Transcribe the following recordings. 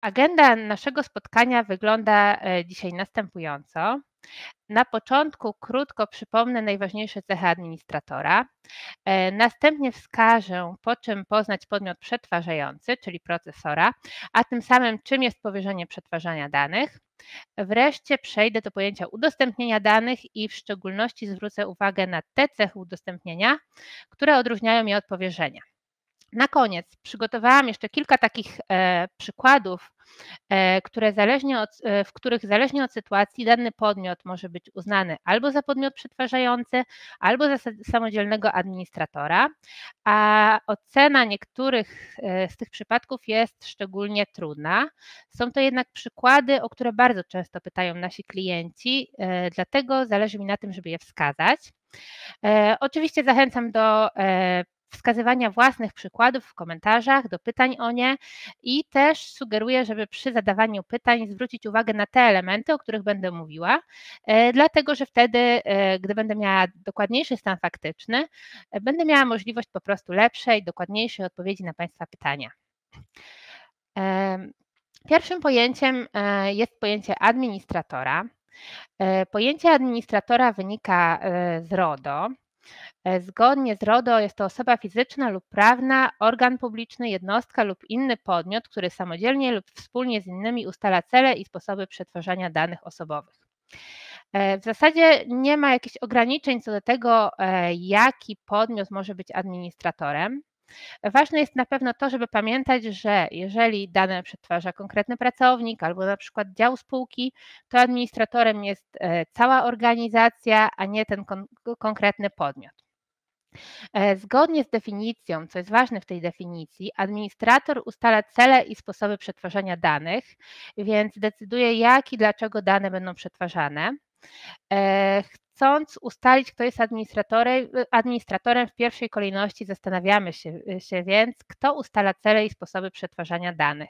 Agenda naszego spotkania wygląda e, dzisiaj następująco. Na początku krótko przypomnę najważniejsze cechy administratora. E, następnie wskażę, po czym poznać podmiot przetwarzający, czyli procesora, a tym samym czym jest powierzenie przetwarzania danych. Wreszcie przejdę do pojęcia udostępnienia danych i w szczególności zwrócę uwagę na te cechy udostępnienia, które odróżniają je od powierzenia. Na koniec przygotowałam jeszcze kilka takich e, przykładów, e, które zależnie od, e, w których zależnie od sytuacji dany podmiot może być uznany albo za podmiot przetwarzający, albo za samodzielnego administratora, a ocena niektórych z tych przypadków jest szczególnie trudna. Są to jednak przykłady, o które bardzo często pytają nasi klienci, dlatego zależy mi na tym, żeby je wskazać. Oczywiście zachęcam do wskazywania własnych przykładów w komentarzach, do pytań o nie i też sugeruję, żeby przy zadawaniu pytań zwrócić uwagę na te elementy, o których będę mówiła, e, dlatego że wtedy, e, gdy będę miała dokładniejszy stan faktyczny, e, będę miała możliwość po prostu lepszej, dokładniejszej odpowiedzi na Państwa pytania. Pierwszym pojęciem jest pojęcie administratora. Pojęcie administratora wynika z RODO, zgodnie z RODO jest to osoba fizyczna lub prawna, organ publiczny, jednostka lub inny podmiot, który samodzielnie lub wspólnie z innymi ustala cele i sposoby przetwarzania danych osobowych. E, w zasadzie nie ma jakichś ograniczeń co do tego, e, jaki podmiot może być administratorem. Ważne jest na pewno to, żeby pamiętać, że jeżeli dane przetwarza konkretny pracownik albo na przykład dział spółki, to administratorem jest cała organizacja, a nie ten kon konkretny podmiot. E, zgodnie z definicją, co jest ważne w tej definicji, administrator ustala cele i sposoby przetwarzania danych, więc decyduje, jak i dlaczego dane będą przetwarzane. Chcąc ustalić, kto jest administratorem, administratorem w pierwszej kolejności zastanawiamy się, się więc, kto ustala cele i sposoby przetwarzania danych.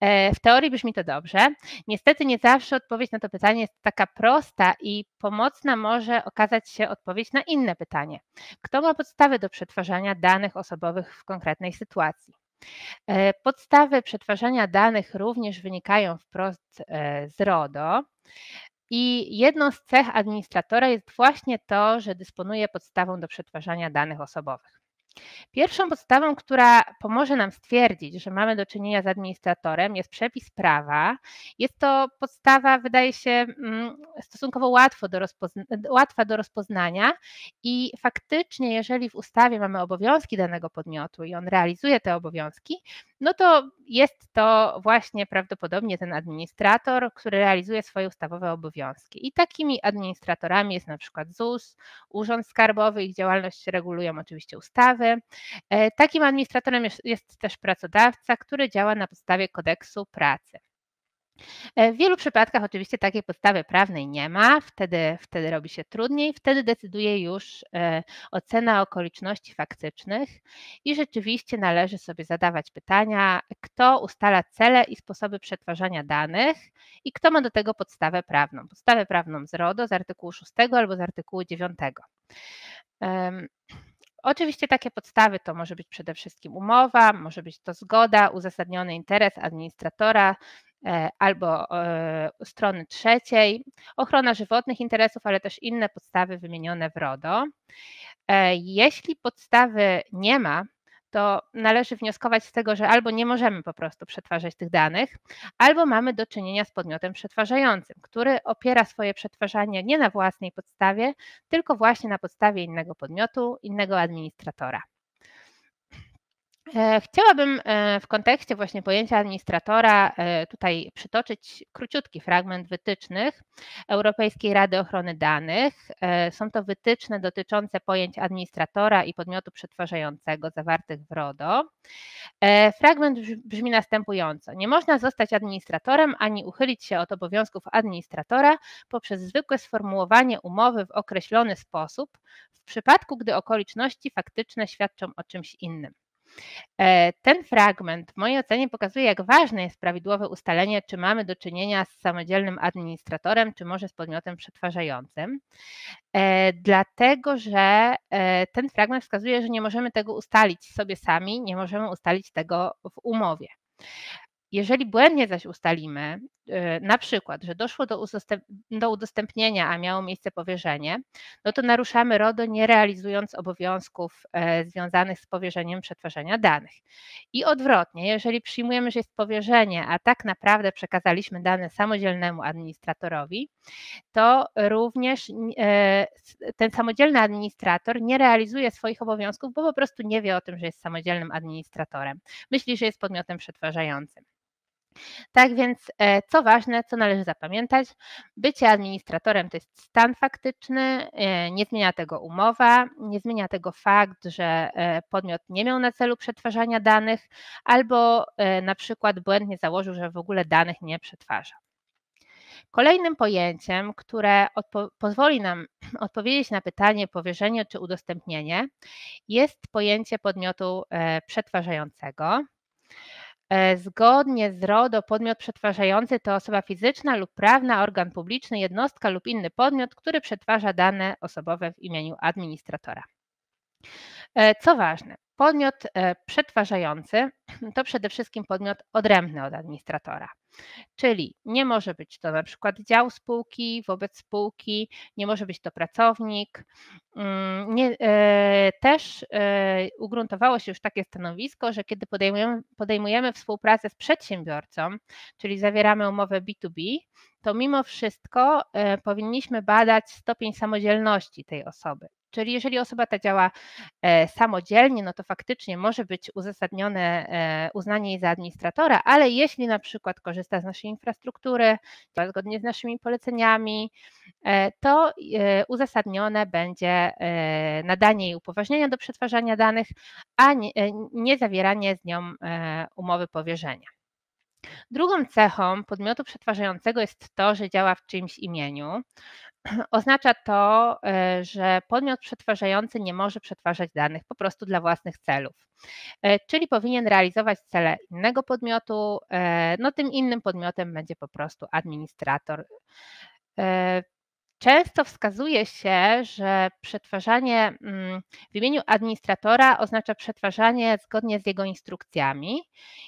E, w teorii brzmi to dobrze. Niestety nie zawsze odpowiedź na to pytanie jest taka prosta i pomocna może okazać się odpowiedź na inne pytanie. Kto ma podstawy do przetwarzania danych osobowych w konkretnej sytuacji? E, podstawy przetwarzania danych również wynikają wprost e, z RODO. I jedną z cech administratora jest właśnie to, że dysponuje podstawą do przetwarzania danych osobowych. Pierwszą podstawą, która pomoże nam stwierdzić, że mamy do czynienia z administratorem, jest przepis prawa. Jest to podstawa, wydaje się, mm, stosunkowo łatwo do łatwa do rozpoznania i faktycznie, jeżeli w ustawie mamy obowiązki danego podmiotu i on realizuje te obowiązki, no to jest to właśnie prawdopodobnie ten administrator, który realizuje swoje ustawowe obowiązki. I takimi administratorami jest na przykład ZUS, Urząd Skarbowy, ich działalność regulują oczywiście ustawy. E, takim administratorem jest, jest też pracodawca, który działa na podstawie kodeksu pracy. E, w wielu przypadkach oczywiście takiej podstawy prawnej nie ma, wtedy, wtedy robi się trudniej, wtedy decyduje już e, ocena okoliczności faktycznych i rzeczywiście należy sobie zadawać pytania, kto ustala cele i sposoby przetwarzania danych i kto ma do tego podstawę prawną. Podstawę prawną z RODO, z artykułu 6 albo z artykułu 9. Oczywiście takie podstawy to może być przede wszystkim umowa, może być to zgoda, uzasadniony interes administratora albo e, strony trzeciej, ochrona żywotnych interesów, ale też inne podstawy wymienione w RODO. E, jeśli podstawy nie ma, to należy wnioskować z tego, że albo nie możemy po prostu przetwarzać tych danych, albo mamy do czynienia z podmiotem przetwarzającym, który opiera swoje przetwarzanie nie na własnej podstawie, tylko właśnie na podstawie innego podmiotu, innego administratora. E, chciałabym e, w kontekście właśnie pojęcia administratora e, tutaj przytoczyć króciutki fragment wytycznych Europejskiej Rady Ochrony Danych. Są to wytyczne dotyczące pojęć administratora i podmiotu przetwarzającego zawartych w RODO. Fragment brzmi następująco. Nie można zostać administratorem ani uchylić się od obowiązków administratora poprzez zwykłe sformułowanie umowy w określony sposób, w przypadku gdy okoliczności faktyczne świadczą o czymś innym. E, ten fragment w mojej ocenie pokazuje, jak ważne jest prawidłowe ustalenie, czy mamy do czynienia z samodzielnym administratorem, czy może z podmiotem przetwarzającym, e, dlatego że e, ten fragment wskazuje, że nie możemy tego ustalić sobie sami, nie możemy ustalić tego w umowie. Jeżeli błędnie zaś ustalimy, na przykład, że doszło do, do, udostępnienia, a miało miejsce powierzenie, no to naruszamy RODO nie realizując obowiązków e, związanych z powierzeniem przetwarzania danych. I odwrotnie, jeżeli przyjmujemy, że jest powierzenie, a tak naprawdę przekazaliśmy dane samodzielnemu administratorowi, to również e, ten samodzielny administrator nie realizuje swoich obowiązków, bo po prostu nie wie o tym, że jest samodzielnym administratorem. Myśli, że jest podmiotem przetwarzającym. Tak więc, e, co ważne, co należy zapamiętać, bycie administratorem to jest stan faktyczny, e, nie zmienia tego umowa, nie zmienia tego fakt, że e, podmiot nie miał na celu przetwarzania danych albo na przykład błędnie założył, że w ogóle danych nie przetwarza. Kolejnym pojęciem, które pozwoli nam odpowiedzieć na pytanie powierzenie czy udostępnienie, jest pojęcie podmiotu przetwarzającego. E, zgodnie z RODO podmiot przetwarzający to osoba fizyczna lub prawna, organ publiczny, jednostka lub inny podmiot, który przetwarza dane osobowe w imieniu administratora. E, co ważne, podmiot e, przetwarzający to przede wszystkim podmiot odrębny od administratora. Czyli nie może być to na przykład dział spółki wobec spółki, nie może być to pracownik. Mm, nie, e, też e, ugruntowało się już takie stanowisko, że kiedy podejmujemy, podejmujemy współpracę z przedsiębiorcą, czyli zawieramy umowę B2B, to mimo wszystko powinniśmy badać stopień samodzielności tej osoby. Czyli jeżeli osoba ta działa e, samodzielnie, no to faktycznie może być uzasadnione e, uznanie jej za administratora, ale jeśli na przykład korzysta z naszej infrastruktury, działa zgodnie z naszymi poleceniami, e, to uzasadnione będzie nadanie jej upoważnienia do przetwarzania danych, a nie, nie zawieranie z nią umowy powierzenia. Drugą cechą podmiotu przetwarzającego jest to, że działa w czyimś imieniu. Oznacza to, e, że podmiot przetwarzający nie może przetwarzać danych po prostu dla własnych celów. E, czyli powinien realizować cele innego podmiotu, e, no tym innym podmiotem będzie po prostu administrator. Często wskazuje się, że przetwarzanie mm, w imieniu administratora oznacza przetwarzanie zgodnie z jego instrukcjami.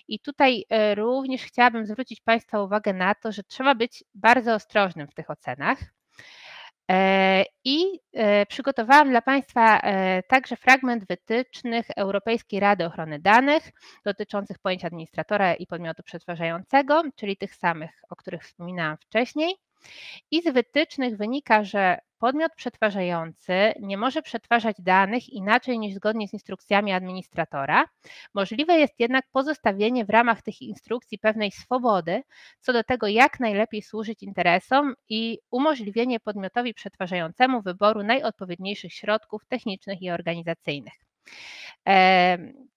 I tutaj również chciałabym zwrócić Państwa uwagę na to, że trzeba być bardzo ostrożnym w tych ocenach. E, I e, przygotowałam dla Państwa e, także fragment wytycznych Europejskiej Rady Ochrony Danych dotyczących pojęć administratora i podmiotu przetwarzającego, czyli tych samych, o których wspominałam wcześniej. I z wytycznych wynika, że podmiot przetwarzający nie może przetwarzać danych inaczej niż zgodnie z instrukcjami administratora. Możliwe jest jednak pozostawienie w ramach tych instrukcji pewnej swobody co do tego, jak najlepiej służyć interesom i umożliwienie podmiotowi przetwarzającemu wyboru najodpowiedniejszych środków technicznych i organizacyjnych.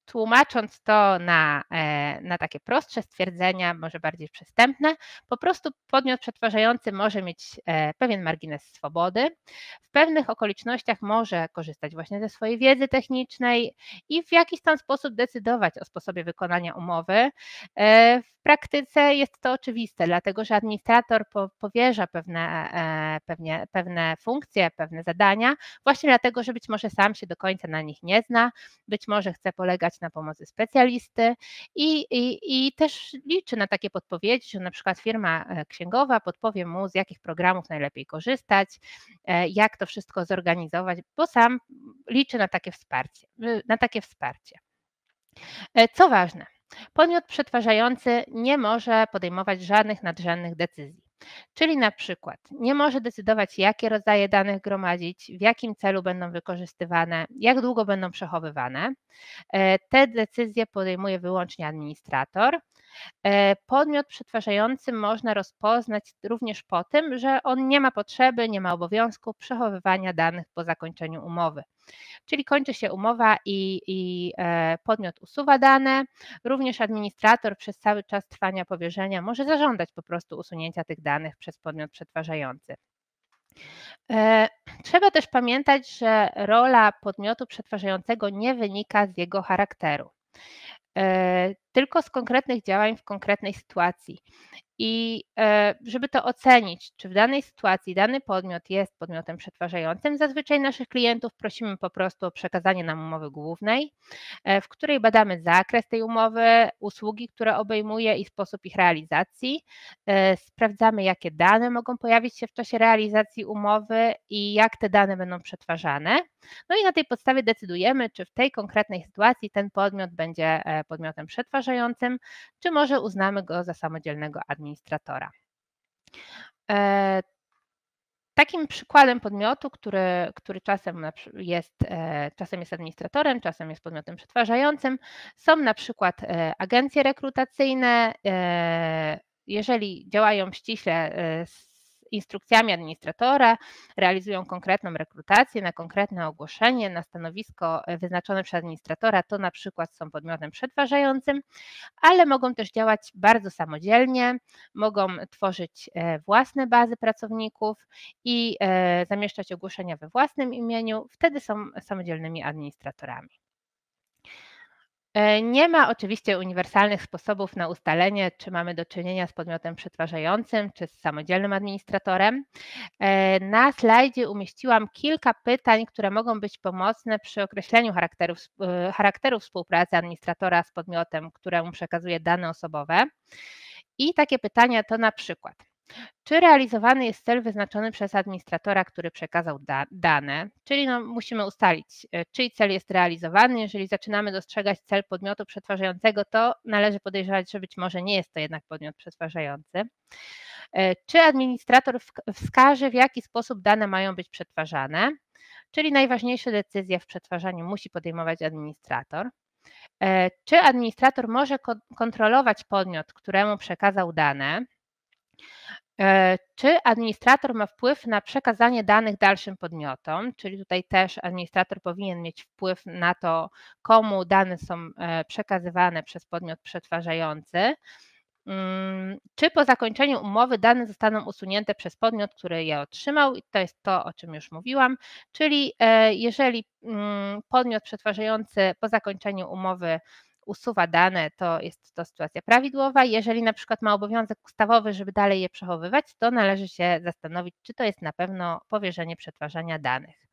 Tłumacząc to na, e, na takie prostsze stwierdzenia, może bardziej przystępne, po prostu podmiot przetwarzający może mieć e, pewien margines swobody. W pewnych okolicznościach może korzystać właśnie ze swojej wiedzy technicznej i w jakiś tam sposób decydować o sposobie wykonania umowy. E, w praktyce jest to oczywiste, dlatego że administrator powierza pewne, pewnie, pewne funkcje, pewne zadania, właśnie dlatego, że być może sam się do końca na nich nie zna, być może chce polegać na pomocy specjalisty i, i, i też liczy na takie podpowiedzi, że na przykład firma e, księgowa podpowie mu, z jakich programów najlepiej korzystać, e, jak to wszystko zorganizować, bo sam liczy na takie wsparcie. Na takie wsparcie. E, co ważne, podmiot przetwarzający nie może podejmować żadnych nadrzędnych decyzji. Czyli na przykład nie może decydować, jakie rodzaje danych gromadzić, w jakim celu będą wykorzystywane, jak długo będą przechowywane. E, te decyzje podejmuje wyłącznie administrator. E, podmiot przetwarzający można rozpoznać również po tym, że on nie ma potrzeby, nie ma obowiązku przechowywania danych po zakończeniu umowy. Czyli kończy się umowa i, i e, podmiot usuwa dane. Również administrator przez cały czas trwania powierzenia może zażądać po prostu usunięcia tych danych przez podmiot przetwarzający. E, trzeba też pamiętać, że rola podmiotu przetwarzającego nie wynika z jego charakteru, tylko z konkretnych działań w konkretnej sytuacji. I e, żeby to ocenić, czy w danej sytuacji dany podmiot jest podmiotem przetwarzającym, zazwyczaj naszych klientów prosimy po prostu o przekazanie nam umowy głównej, e, w której badamy zakres tej umowy, usługi, które obejmuje i sposób ich realizacji. E, sprawdzamy, jakie dane mogą pojawić się w czasie realizacji umowy i jak te dane będą przetwarzane. No i na tej podstawie decydujemy, czy w tej konkretnej sytuacji ten podmiot będzie podmiotem przetwarzającym, czy może uznamy go za samodzielnego administratora. E, takim przykładem podmiotu, który, który czasem jest, e, czasem jest administratorem, czasem jest podmiotem przetwarzającym, są na przykład e, agencje rekrutacyjne. Jeżeli działają ściśle z instrukcjami administratora, realizują konkretną rekrutację na konkretne ogłoszenie, na stanowisko wyznaczone przez administratora, to na przykład są podmiotem przetwarzającym, ale mogą też działać bardzo samodzielnie, mogą tworzyć e, własne bazy pracowników i e, zamieszczać ogłoszenia we własnym imieniu, wtedy są samodzielnymi administratorami. E, nie ma oczywiście uniwersalnych sposobów na ustalenie, czy mamy do czynienia z podmiotem przetwarzającym, czy z samodzielnym administratorem. E, na slajdzie umieściłam kilka pytań, które mogą być pomocne przy określeniu charakteru, e, charakteru współpracy administratora z podmiotem, któremu przekazuje dane osobowe. I takie pytania to na przykład, czy realizowany jest cel wyznaczony przez administratora, który przekazał da dane? Czyli no, musimy ustalić, e, czyj cel jest realizowany. Jeżeli zaczynamy dostrzegać cel podmiotu przetwarzającego, to należy podejrzewać, że być może nie jest to jednak podmiot przetwarzający. E, czy administrator wskaże, w jaki sposób dane mają być przetwarzane? Czyli najważniejsze decyzje w przetwarzaniu musi podejmować administrator. E, czy administrator może kontrolować podmiot, któremu przekazał dane? E, czy administrator ma wpływ na przekazanie danych dalszym podmiotom? Czyli tutaj też administrator powinien mieć wpływ na to, komu dane są e, przekazywane przez podmiot przetwarzający. Mm, czy po zakończeniu umowy dane zostaną usunięte przez podmiot, który je otrzymał? I to jest to, o czym już mówiłam. Czyli e, jeżeli mm, podmiot przetwarzający po zakończeniu umowy usuwa dane, to jest to sytuacja prawidłowa. Jeżeli na przykład ma obowiązek ustawowy, żeby dalej je przechowywać, to należy się zastanowić, czy to jest na pewno powierzenie przetwarzania danych.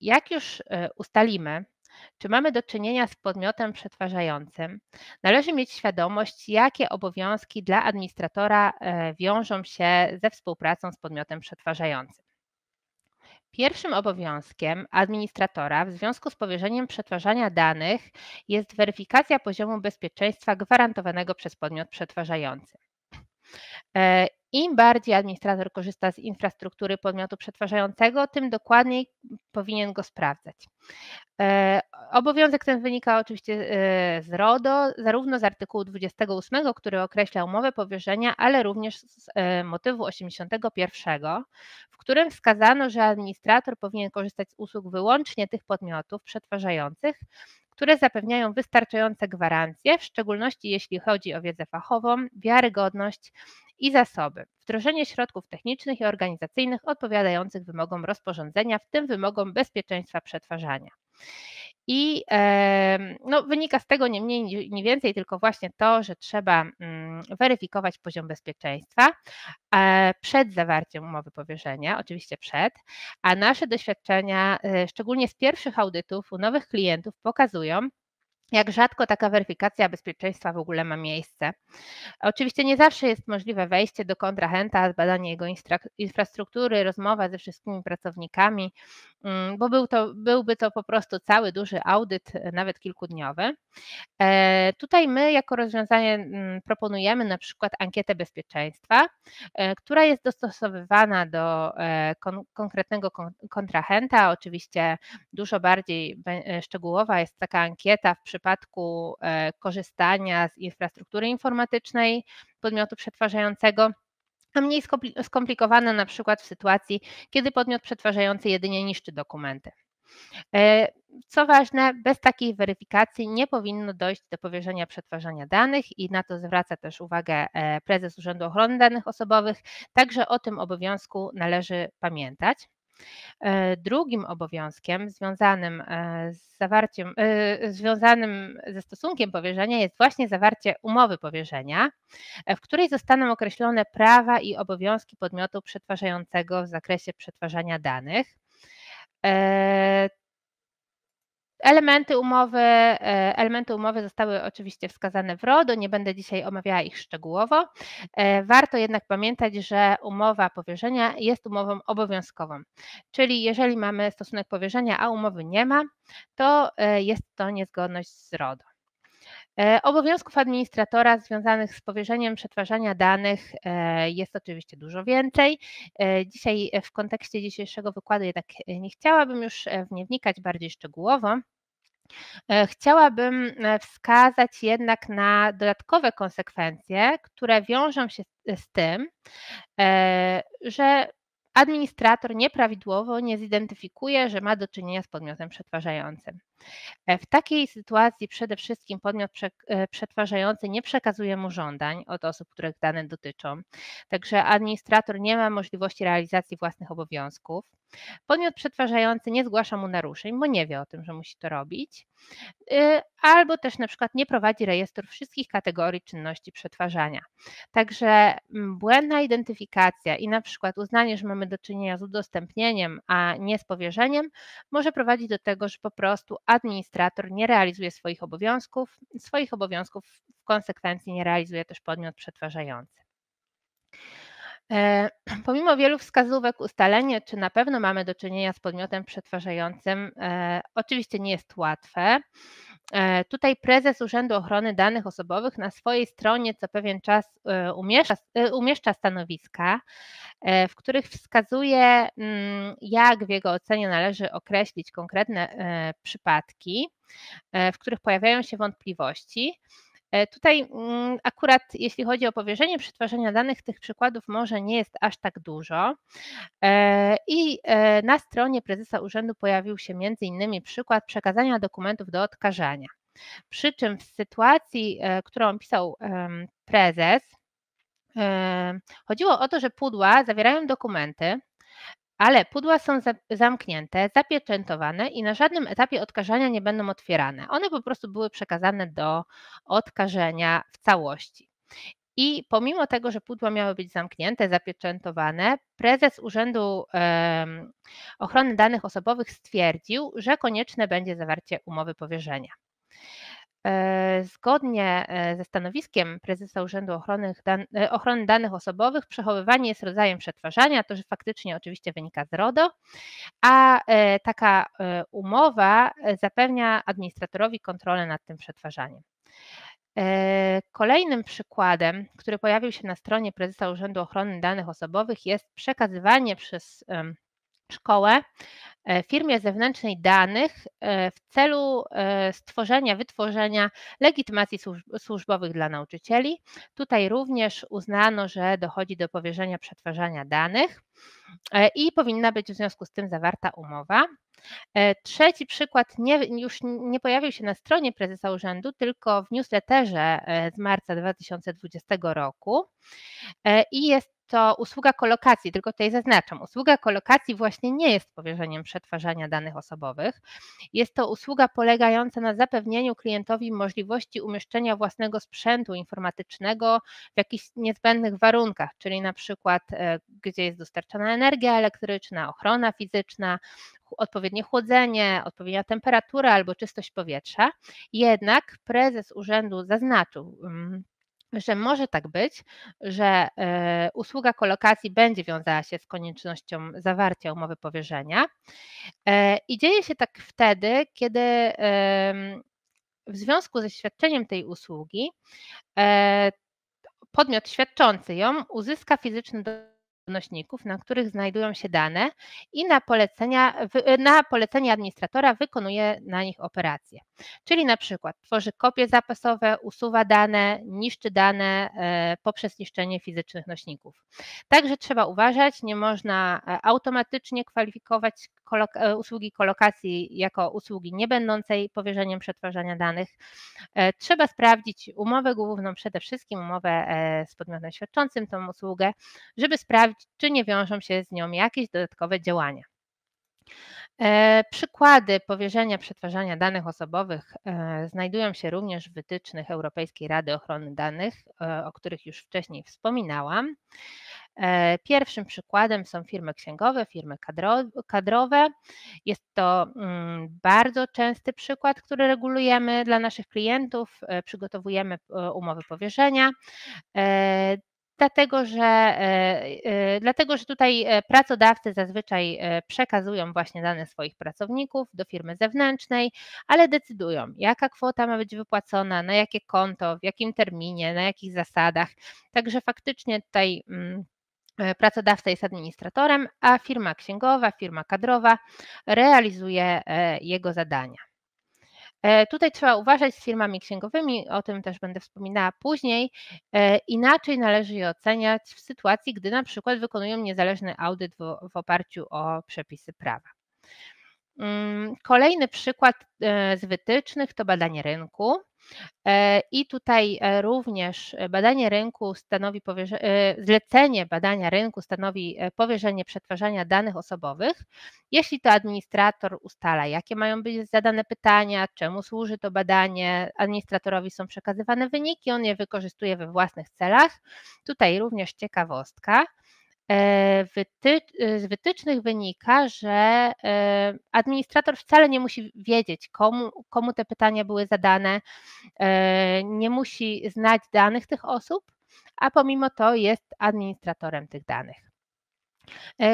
Jak już e, ustalimy, czy mamy do czynienia z podmiotem przetwarzającym, należy mieć świadomość, jakie obowiązki dla administratora e, wiążą się ze współpracą z podmiotem przetwarzającym. Pierwszym obowiązkiem administratora w związku z powierzeniem przetwarzania danych jest weryfikacja poziomu bezpieczeństwa gwarantowanego przez podmiot przetwarzający. E, Im bardziej administrator korzysta z infrastruktury podmiotu przetwarzającego, tym dokładniej powinien go sprawdzać. E, obowiązek ten wynika oczywiście e, z RODO, zarówno z artykułu 28, który określa umowę powierzenia, ale również z motywu 81, w którym wskazano, że administrator powinien korzystać z usług wyłącznie tych podmiotów przetwarzających, które zapewniają wystarczające gwarancje, w szczególności jeśli chodzi o wiedzę fachową, wiarygodność i zasoby. Wdrożenie środków technicznych i organizacyjnych odpowiadających wymogom rozporządzenia, w tym wymogom bezpieczeństwa przetwarzania. I no, wynika z tego nie mniej, nie więcej, tylko właśnie to, że trzeba mm, weryfikować poziom bezpieczeństwa e, przed zawarciem umowy powierzenia, oczywiście przed, a nasze doświadczenia, e, szczególnie z pierwszych audytów u nowych klientów, pokazują, jak rzadko taka weryfikacja bezpieczeństwa w ogóle ma miejsce. Oczywiście nie zawsze jest możliwe wejście do kontrahenta, zbadanie jego infrastruktury, rozmowa ze wszystkimi pracownikami, bo był to, byłby to po prostu cały duży audyt, e, nawet kilkudniowy. E, tutaj my jako rozwiązanie mm, proponujemy na przykład ankietę bezpieczeństwa, e, która jest dostosowywana do kon konkretnego kontrahenta. Oczywiście dużo bardziej szczegółowa jest taka ankieta w przypadku korzystania z infrastruktury informatycznej podmiotu przetwarzającego a mniej skomplikowana na przykład w sytuacji, kiedy podmiot przetwarzający jedynie niszczy dokumenty. E, co ważne, bez takiej weryfikacji nie powinno dojść do powierzenia przetwarzania danych i na to zwraca też uwagę e, prezes Urzędu Ochrony Danych Osobowych, także o tym obowiązku należy pamiętać. Drugim obowiązkiem związanym z zawarciem, związanym ze stosunkiem powierzenia jest właśnie zawarcie umowy powierzenia, w której zostaną określone prawa i obowiązki podmiotu przetwarzającego w zakresie przetwarzania danych. Elementy umowy, e, elementy umowy zostały oczywiście wskazane w RODO, nie będę dzisiaj omawiała ich szczegółowo. E, warto jednak pamiętać, że umowa powierzenia jest umową obowiązkową, czyli jeżeli mamy stosunek powierzenia, a umowy nie ma, to e, jest to niezgodność z RODO. Obowiązków administratora związanych z powierzeniem przetwarzania danych jest oczywiście dużo więcej. Dzisiaj w kontekście dzisiejszego wykładu jednak nie chciałabym już w nie wnikać bardziej szczegółowo. Chciałabym wskazać jednak na dodatkowe konsekwencje, które wiążą się z tym, że administrator nieprawidłowo nie zidentyfikuje, że ma do czynienia z podmiotem przetwarzającym. E, w takiej sytuacji przede wszystkim podmiot e, przetwarzający nie przekazuje mu żądań od osób, których dane dotyczą, także administrator nie ma możliwości realizacji własnych obowiązków. Podmiot przetwarzający nie zgłasza mu naruszeń, bo nie wie o tym, że musi to robić, y, albo też na przykład nie prowadzi rejestru wszystkich kategorii czynności przetwarzania. Także mm, błędna identyfikacja i na przykład uznanie, że mamy do czynienia z udostępnieniem, a nie z powierzeniem, może prowadzić do tego, że po prostu administrator nie realizuje swoich obowiązków, swoich obowiązków w konsekwencji nie realizuje też podmiot przetwarzający. E, pomimo wielu wskazówek, ustalenie, czy na pewno mamy do czynienia z podmiotem przetwarzającym, e, oczywiście nie jest łatwe. E, tutaj prezes Urzędu Ochrony Danych Osobowych na swojej stronie co pewien czas umieszcza, umieszcza stanowiska, w których wskazuje, mm, jak w jego ocenie należy określić konkretne przypadki, w których pojawiają się wątpliwości. E, tutaj mm, akurat jeśli chodzi o powierzenie przetwarzania danych, tych przykładów może nie jest aż tak dużo. E, I e, na stronie prezesa urzędu pojawił się między innymi przykład przekazania dokumentów do odkażania. Przy czym w sytuacji, którą opisał prezes, chodziło o to, że pudła zawierają dokumenty, ale pudła są zamknięte, zapieczętowane i na żadnym etapie odkażania nie będą otwierane. One po prostu były przekazane do odkażenia w całości. I pomimo tego, że pudła miały być zamknięte, zapieczętowane, prezes Urzędu Ochrony Danych Osobowych stwierdził, że konieczne będzie zawarcie umowy powierzenia. E, zgodnie e, ze stanowiskiem prezesa Urzędu Ochrony, Dan e, Ochrony Danych Osobowych przechowywanie jest rodzajem przetwarzania, to że faktycznie oczywiście wynika z RODO, a taka umowa zapewnia administratorowi kontrolę nad tym przetwarzaniem. Kolejnym przykładem, który pojawił się na stronie prezesa Urzędu Ochrony Danych Osobowych jest przekazywanie przez szkołę e, firmie zewnętrznej danych e, w celu e, stworzenia, wytworzenia legitymacji służbowych dla nauczycieli. Tutaj również uznano, że dochodzi do powierzenia przetwarzania danych i powinna być w związku z tym zawarta umowa. Trzeci przykład nie, już nie pojawił się na stronie prezesa urzędu, tylko w newsletterze z marca 2020 roku i jest to usługa kolokacji, tylko tutaj zaznaczam, usługa kolokacji właśnie nie jest powierzeniem przetwarzania danych osobowych. Jest to usługa polegająca na zapewnieniu klientowi możliwości umieszczenia własnego sprzętu informatycznego w jakichś niezbędnych warunkach, czyli na przykład e, gdzie jest dostarczana energia elektryczna, ochrona fizyczna, odpowiednie chłodzenie, odpowiednia temperatura albo czystość powietrza. Jednak prezes urzędu zaznaczył mm, że może tak być, że e, usługa kolokacji będzie wiązała się z koniecznością zawarcia umowy powierzenia. E, I dzieje się tak wtedy, kiedy w związku ze świadczeniem tej usługi e, podmiot świadczący ją uzyska fizyczny nośników, na których znajdują się dane i na, polecenia, na polecenie administratora wykonuje na nich operacje. Czyli na przykład tworzy kopie zapasowe, usuwa dane, niszczy dane e, poprzez niszczenie fizycznych nośników. Także trzeba uważać, nie można e, automatycznie kwalifikować E, usługi kolokacji jako usługi nie będącej powierzeniem przetwarzania danych. E, trzeba sprawdzić umowę główną, przede wszystkim umowę e, z podmiotem świadczącym tą usługę, żeby sprawdzić, czy nie wiążą się z nią jakieś dodatkowe działania. E, przykłady powierzenia przetwarzania danych osobowych e, znajdują się również w wytycznych Europejskiej Rady Ochrony Danych, e, o których już wcześniej wspominałam. Pierwszym przykładem są firmy księgowe, firmy kadrowe. Jest to mm, bardzo częsty przykład, który regulujemy dla naszych klientów. Przygotowujemy umowy powierzenia dlatego że, e, e, dlatego, że tutaj e, pracodawcy zazwyczaj przekazują właśnie dane swoich pracowników do firmy zewnętrznej, ale decydują, jaka kwota ma być wypłacona, na jakie konto, w jakim terminie, na jakich zasadach. Także faktycznie tutaj mm, pracodawca jest administratorem, a firma księgowa, firma kadrowa realizuje jego zadania. E, tutaj trzeba uważać z firmami księgowymi, o tym też będę wspominała później. E, inaczej należy je oceniać w sytuacji, gdy na przykład wykonują niezależny audyt w, w oparciu o przepisy prawa. Mm, kolejny przykład e, z wytycznych to badanie rynku. E, I tutaj e, również badanie rynku stanowi zlecenie badania rynku stanowi powierzenie przetwarzania danych osobowych, jeśli to administrator ustala, jakie mają być zadane pytania, czemu służy to badanie, administratorowi są przekazywane wyniki, on je wykorzystuje we własnych celach. Tutaj również ciekawostka. E, z wytycznych wynika, że e, administrator wcale nie musi wiedzieć, komu, komu te pytania były zadane, e, nie musi znać danych tych osób, a pomimo to jest administratorem tych danych.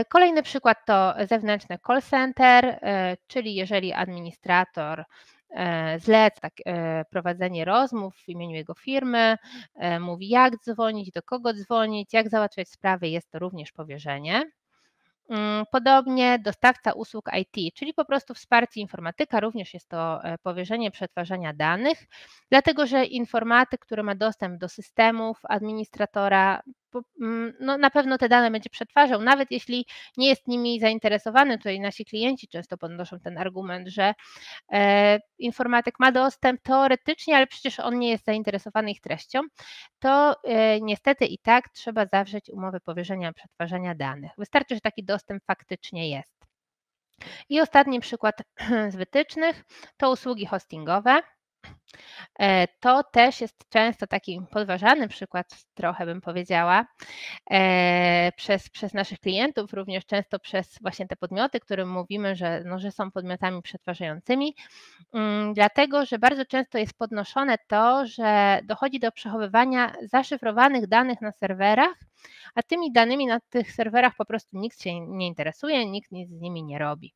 Kolejny przykład to zewnętrzny call center, czyli jeżeli administrator E, zlec tak, e, prowadzenie rozmów w imieniu jego firmy, e, mówi jak dzwonić, do kogo dzwonić, jak załatwiać sprawy, jest to również powierzenie. Mm, podobnie dostawca usług IT, czyli po prostu wsparcie informatyka, również jest to powierzenie przetwarzania danych, dlatego że informatyk, który ma dostęp do systemów administratora, no, na pewno te dane będzie przetwarzał, nawet jeśli nie jest nimi zainteresowany. Tutaj nasi klienci często podnoszą ten argument, że e, informatyk ma dostęp teoretycznie, ale przecież on nie jest zainteresowany ich treścią, to e, niestety i tak trzeba zawrzeć umowę powierzenia przetwarzania danych. Wystarczy, że taki dostęp faktycznie jest. I ostatni przykład z wytycznych to usługi hostingowe. E, to też jest często taki podważany przykład, trochę bym powiedziała, e, przez, przez naszych klientów, również często przez właśnie te podmioty, którym mówimy, że, no, że są podmiotami przetwarzającymi, mm, dlatego że bardzo często jest podnoszone to, że dochodzi do przechowywania zaszyfrowanych danych na serwerach, a tymi danymi na tych serwerach po prostu nikt się nie interesuje, nikt nic z nimi nie robi.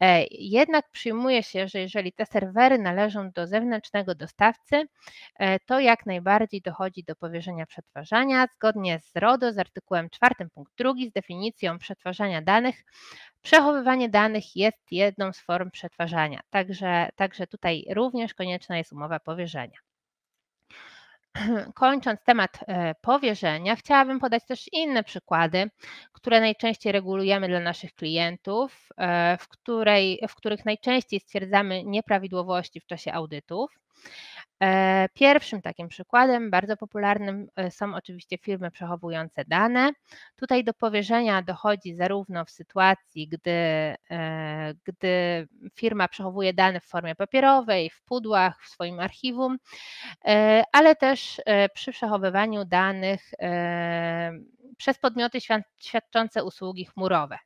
E, jednak przyjmuje się, że jeżeli te serwery należą do zewnętrznego dostawcy, e, to jak najbardziej dochodzi do powierzenia przetwarzania. Zgodnie z RODO, z artykułem 4 punkt 2, z definicją przetwarzania danych, przechowywanie danych jest jedną z form przetwarzania. Także, także tutaj również konieczna jest umowa powierzenia. Kończąc temat e, powierzenia, chciałabym podać też inne przykłady, które najczęściej regulujemy dla naszych klientów, e, w, której, w których najczęściej stwierdzamy nieprawidłowości w czasie audytów. E, pierwszym takim przykładem, bardzo popularnym, e, są oczywiście firmy przechowujące dane. Tutaj do powierzenia dochodzi zarówno w sytuacji, gdy, e, gdy firma przechowuje dane w formie papierowej, w pudłach, w swoim archiwum, ale też przy przechowywaniu danych przez podmioty świadczące usługi chmurowe.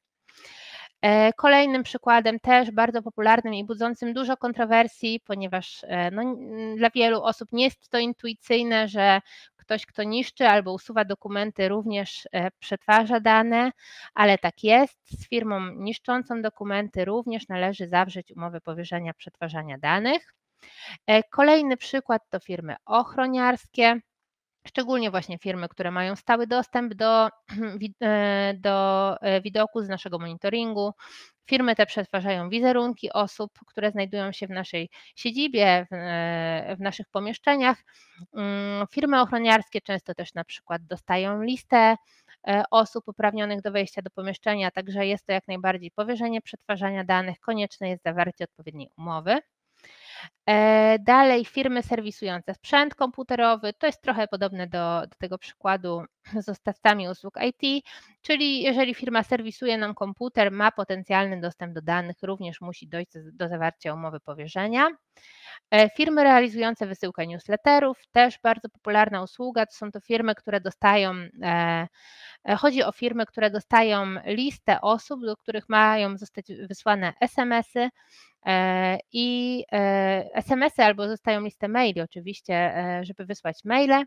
E, kolejnym przykładem, też bardzo popularnym i budzącym dużo kontrowersji, ponieważ e, no, dla wielu osób nie jest to intuicyjne, że ktoś, kto niszczy albo usuwa dokumenty, również e, przetwarza dane, ale tak jest. Z firmą niszczącą dokumenty również należy zawrzeć umowę powierzenia przetwarzania danych. Kolejny przykład to firmy ochroniarskie szczególnie właśnie firmy, które mają stały dostęp do, e, do e, widoku z naszego monitoringu. Firmy te przetwarzają wizerunki osób, które znajdują się w naszej siedzibie, w, e, w naszych pomieszczeniach. Mm, firmy ochroniarskie często też na przykład dostają listę osób uprawnionych do wejścia do pomieszczenia, także jest to jak najbardziej powierzenie przetwarzania danych, konieczne jest zawarcie odpowiedniej umowy. E, dalej firmy serwisujące sprzęt komputerowy, to jest trochę podobne do, do tego przykładu z dostawcami usług IT, czyli jeżeli firma serwisuje nam komputer, ma potencjalny dostęp do danych, również musi dojść do, do zawarcia umowy powierzenia. E, firmy realizujące wysyłkę newsletterów, też bardzo popularna usługa, to są to firmy, które dostają, e, chodzi o firmy, które dostają listę osób, do których mają zostać wysłane SMS-y, E, i e, SMS-y albo zostają listę maili oczywiście, e, żeby wysłać maile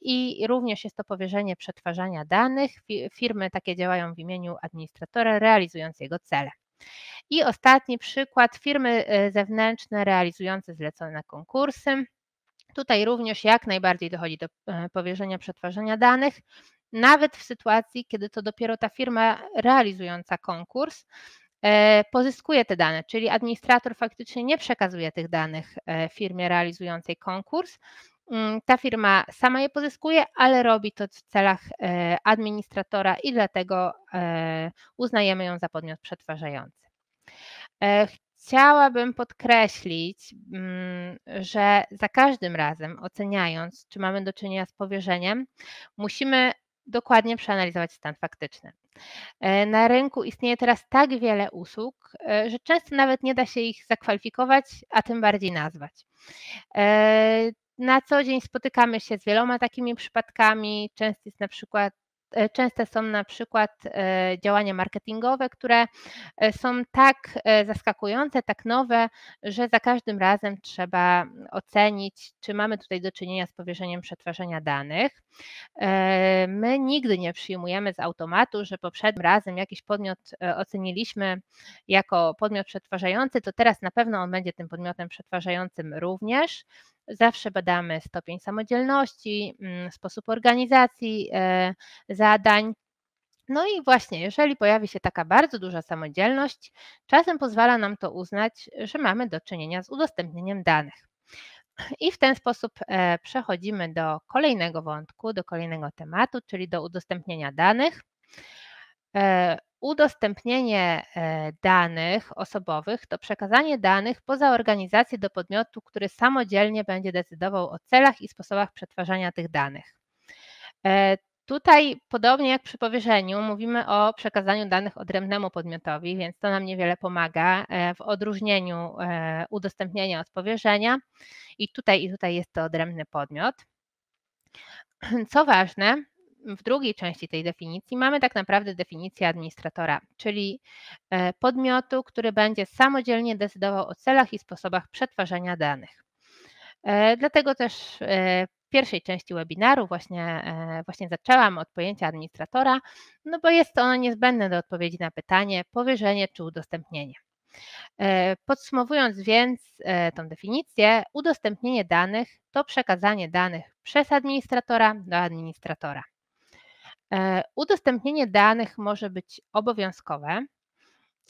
i również jest to powierzenie przetwarzania danych. Firmy takie działają w imieniu administratora realizując jego cele. I ostatni przykład, firmy zewnętrzne realizujące zlecone konkursy. Tutaj również jak najbardziej dochodzi do powierzenia przetwarzania danych, nawet w sytuacji, kiedy to dopiero ta firma realizująca konkurs E, pozyskuje te dane, czyli administrator faktycznie nie przekazuje tych danych e, firmie realizującej konkurs. Mm, ta firma sama je pozyskuje, ale robi to w celach e, administratora i dlatego uznajemy ją za podmiot przetwarzający. Chciałabym podkreślić, mm, że za każdym razem oceniając, czy mamy do czynienia z powierzeniem, musimy dokładnie przeanalizować stan faktyczny. E, na rynku istnieje teraz tak wiele usług, e, że często nawet nie da się ich zakwalifikować, a tym bardziej nazwać. Na co dzień spotykamy się z wieloma takimi przypadkami. Często jest na przykład E, częste są na przykład e, działania marketingowe, które e, są tak zaskakujące, tak nowe, że za każdym razem trzeba ocenić, czy mamy tutaj do czynienia z powierzeniem przetwarzania danych. My nigdy nie przyjmujemy z automatu, że poprzednim razem jakiś podmiot oceniliśmy jako podmiot przetwarzający, to teraz na pewno on będzie tym podmiotem przetwarzającym również. Zawsze badamy stopień samodzielności, mm, sposób organizacji e, zadań. No i właśnie, jeżeli pojawi się taka bardzo duża samodzielność, czasem pozwala nam to uznać, że mamy do czynienia z udostępnieniem danych. I w ten sposób e, przechodzimy do kolejnego wątku, do kolejnego tematu, czyli do udostępnienia danych. E, Udostępnienie e, danych osobowych to przekazanie danych poza organizację do podmiotu, który samodzielnie będzie decydował o celach i sposobach przetwarzania tych danych. E, tutaj, podobnie jak przy powierzeniu, mówimy o przekazaniu danych odrębnemu podmiotowi, więc to nam niewiele pomaga w odróżnieniu udostępnienia od powierzenia. I tutaj i tutaj jest to odrębny podmiot. Co ważne, w drugiej części tej definicji mamy tak naprawdę definicję administratora, czyli e, podmiotu, który będzie samodzielnie decydował o celach i sposobach przetwarzania danych. E, dlatego też e, w pierwszej części webinaru właśnie, właśnie zaczęłam od pojęcia administratora, no bo jest to ono niezbędne do odpowiedzi na pytanie powierzenie czy udostępnienie. Podsumowując więc tą definicję, udostępnienie danych to przekazanie danych przez administratora do administratora. E, udostępnienie danych może być obowiązkowe.